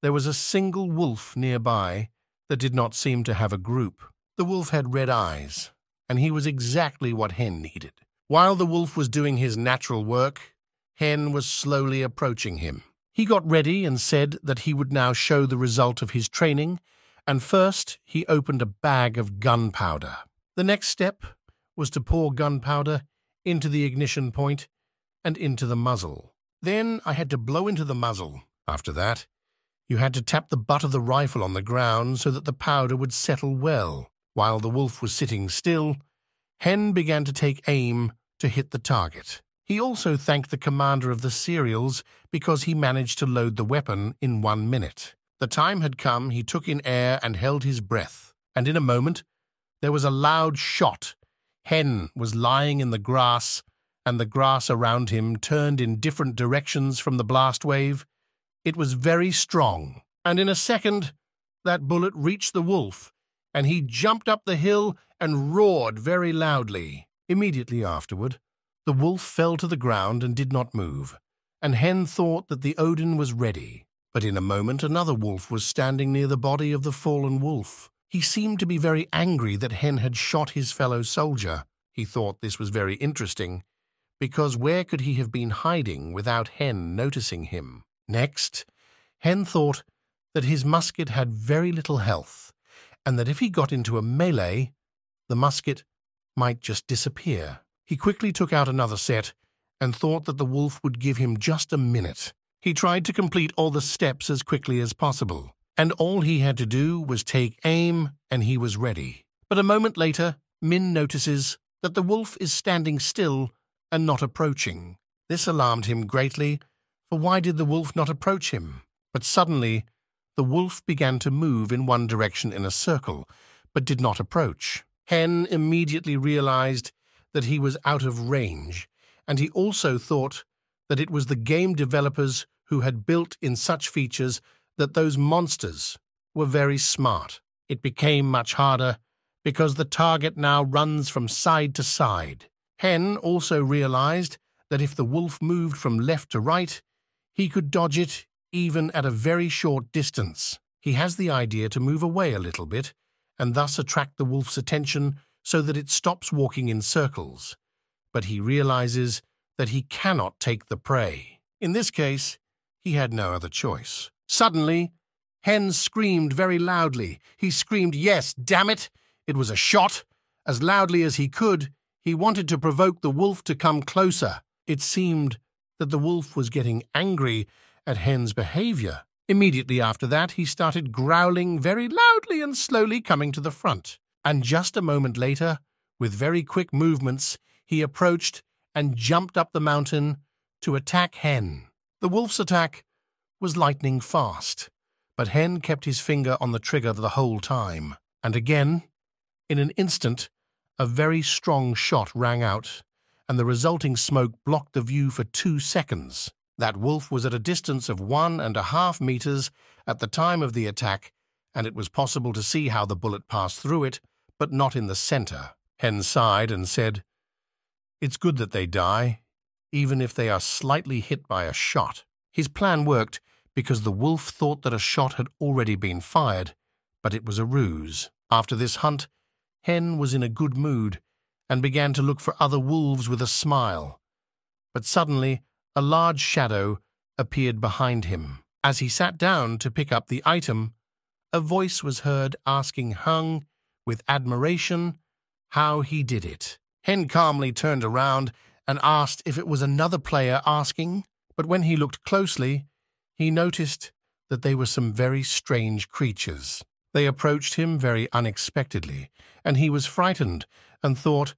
A: there was a single wolf nearby that did not seem to have a group. The wolf had red eyes, and he was exactly what Hen needed. While the wolf was doing his natural work, Hen was slowly approaching him. He got ready and said that he would now show the result of his training, and first he opened a bag of gunpowder. The next step was to pour gunpowder into the ignition point and into the muzzle. Then I had to blow into the muzzle. After that, you had to tap the butt of the rifle on the ground so that the powder would settle well. While the wolf was sitting still, Hen began to take aim to hit the target. He also thanked the commander of the cereals because he managed to load the weapon in one minute. The time had come, he took in air and held his breath, and in a moment there was a loud shot. Hen was lying in the grass, and the grass around him turned in different directions from the blast wave. It was very strong, and in a second that bullet reached the wolf, and he jumped up the hill and roared very loudly. Immediately afterward, the wolf fell to the ground and did not move, and Hen thought that the Odin was ready. But in a moment another wolf was standing near the body of the fallen wolf. He seemed to be very angry that Hen had shot his fellow soldier. He thought this was very interesting, because where could he have been hiding without Hen noticing him? Next, Hen thought that his musket had very little health, and that if he got into a melee, the musket might just disappear. He quickly took out another set and thought that the wolf would give him just a minute. He tried to complete all the steps as quickly as possible, and all he had to do was take aim and he was ready. But a moment later, Min notices that the wolf is standing still and not approaching. This alarmed him greatly, for why did the wolf not approach him? But suddenly, the wolf began to move in one direction in a circle, but did not approach. Hen immediately realized that he was out of range, and he also thought that it was the game developers who had built in such features that those monsters were very smart. It became much harder because the target now runs from side to side. Hen also realized that if the wolf moved from left to right, he could dodge it even at a very short distance. He has the idea to move away a little bit and thus attract the wolf's attention so that it stops walking in circles, but he realizes that he cannot take the prey. In this case, he had no other choice. Suddenly, Hen screamed very loudly. He screamed, Yes, damn it! It was a shot. As loudly as he could, he wanted to provoke the wolf to come closer. It seemed that the wolf was getting angry at Hen's behavior. Immediately after that, he started growling very loudly and slowly coming to the front. And just a moment later, with very quick movements, he approached and jumped up the mountain to attack Hen. The wolf's attack was lightning fast, but Hen kept his finger on the trigger the whole time. And again, in an instant, a very strong shot rang out, and the resulting smoke blocked the view for two seconds. That wolf was at a distance of one and a half meters at the time of the attack, and it was possible to see how the bullet passed through it, but not in the center. Hen sighed and said, It's good that they die, even if they are slightly hit by a shot. His plan worked because the wolf thought that a shot had already been fired, but it was a ruse. After this hunt, Hen was in a good mood and began to look for other wolves with a smile. But suddenly, a large shadow appeared behind him. As he sat down to pick up the item, a voice was heard asking Hung, with admiration, how he did it. Hen calmly turned around and asked if it was another player asking, but when he looked closely, he noticed that they were some very strange creatures. They approached him very unexpectedly, and he was frightened and thought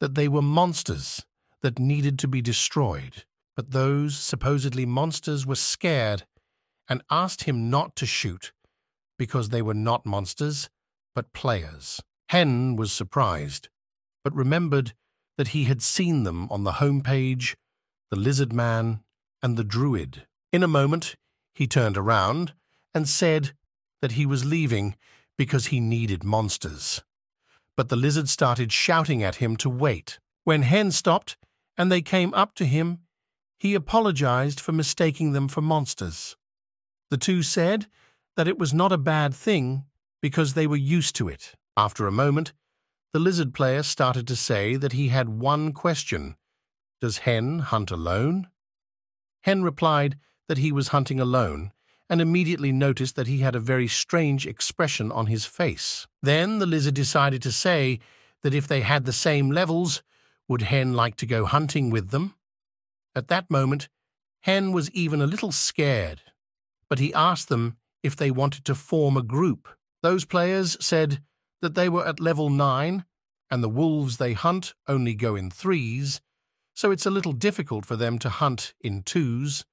A: that they were monsters that needed to be destroyed. But those supposedly monsters were scared and asked him not to shoot because they were not monsters, but players. Hen was surprised, but remembered that he had seen them on the home page, the lizard man, and the druid. In a moment, he turned around and said that he was leaving because he needed monsters. But the lizard started shouting at him to wait. When Hen stopped and they came up to him, he apologized for mistaking them for monsters. The two said that it was not a bad thing because they were used to it. After a moment, the lizard player started to say that he had one question Does Hen hunt alone? Hen replied that he was hunting alone and immediately noticed that he had a very strange expression on his face. Then the lizard decided to say that if they had the same levels, would Hen like to go hunting with them? At that moment, Hen was even a little scared, but he asked them if they wanted to form a group. Those players said that they were at level 9 and the wolves they hunt only go in threes, so it's a little difficult for them to hunt in twos.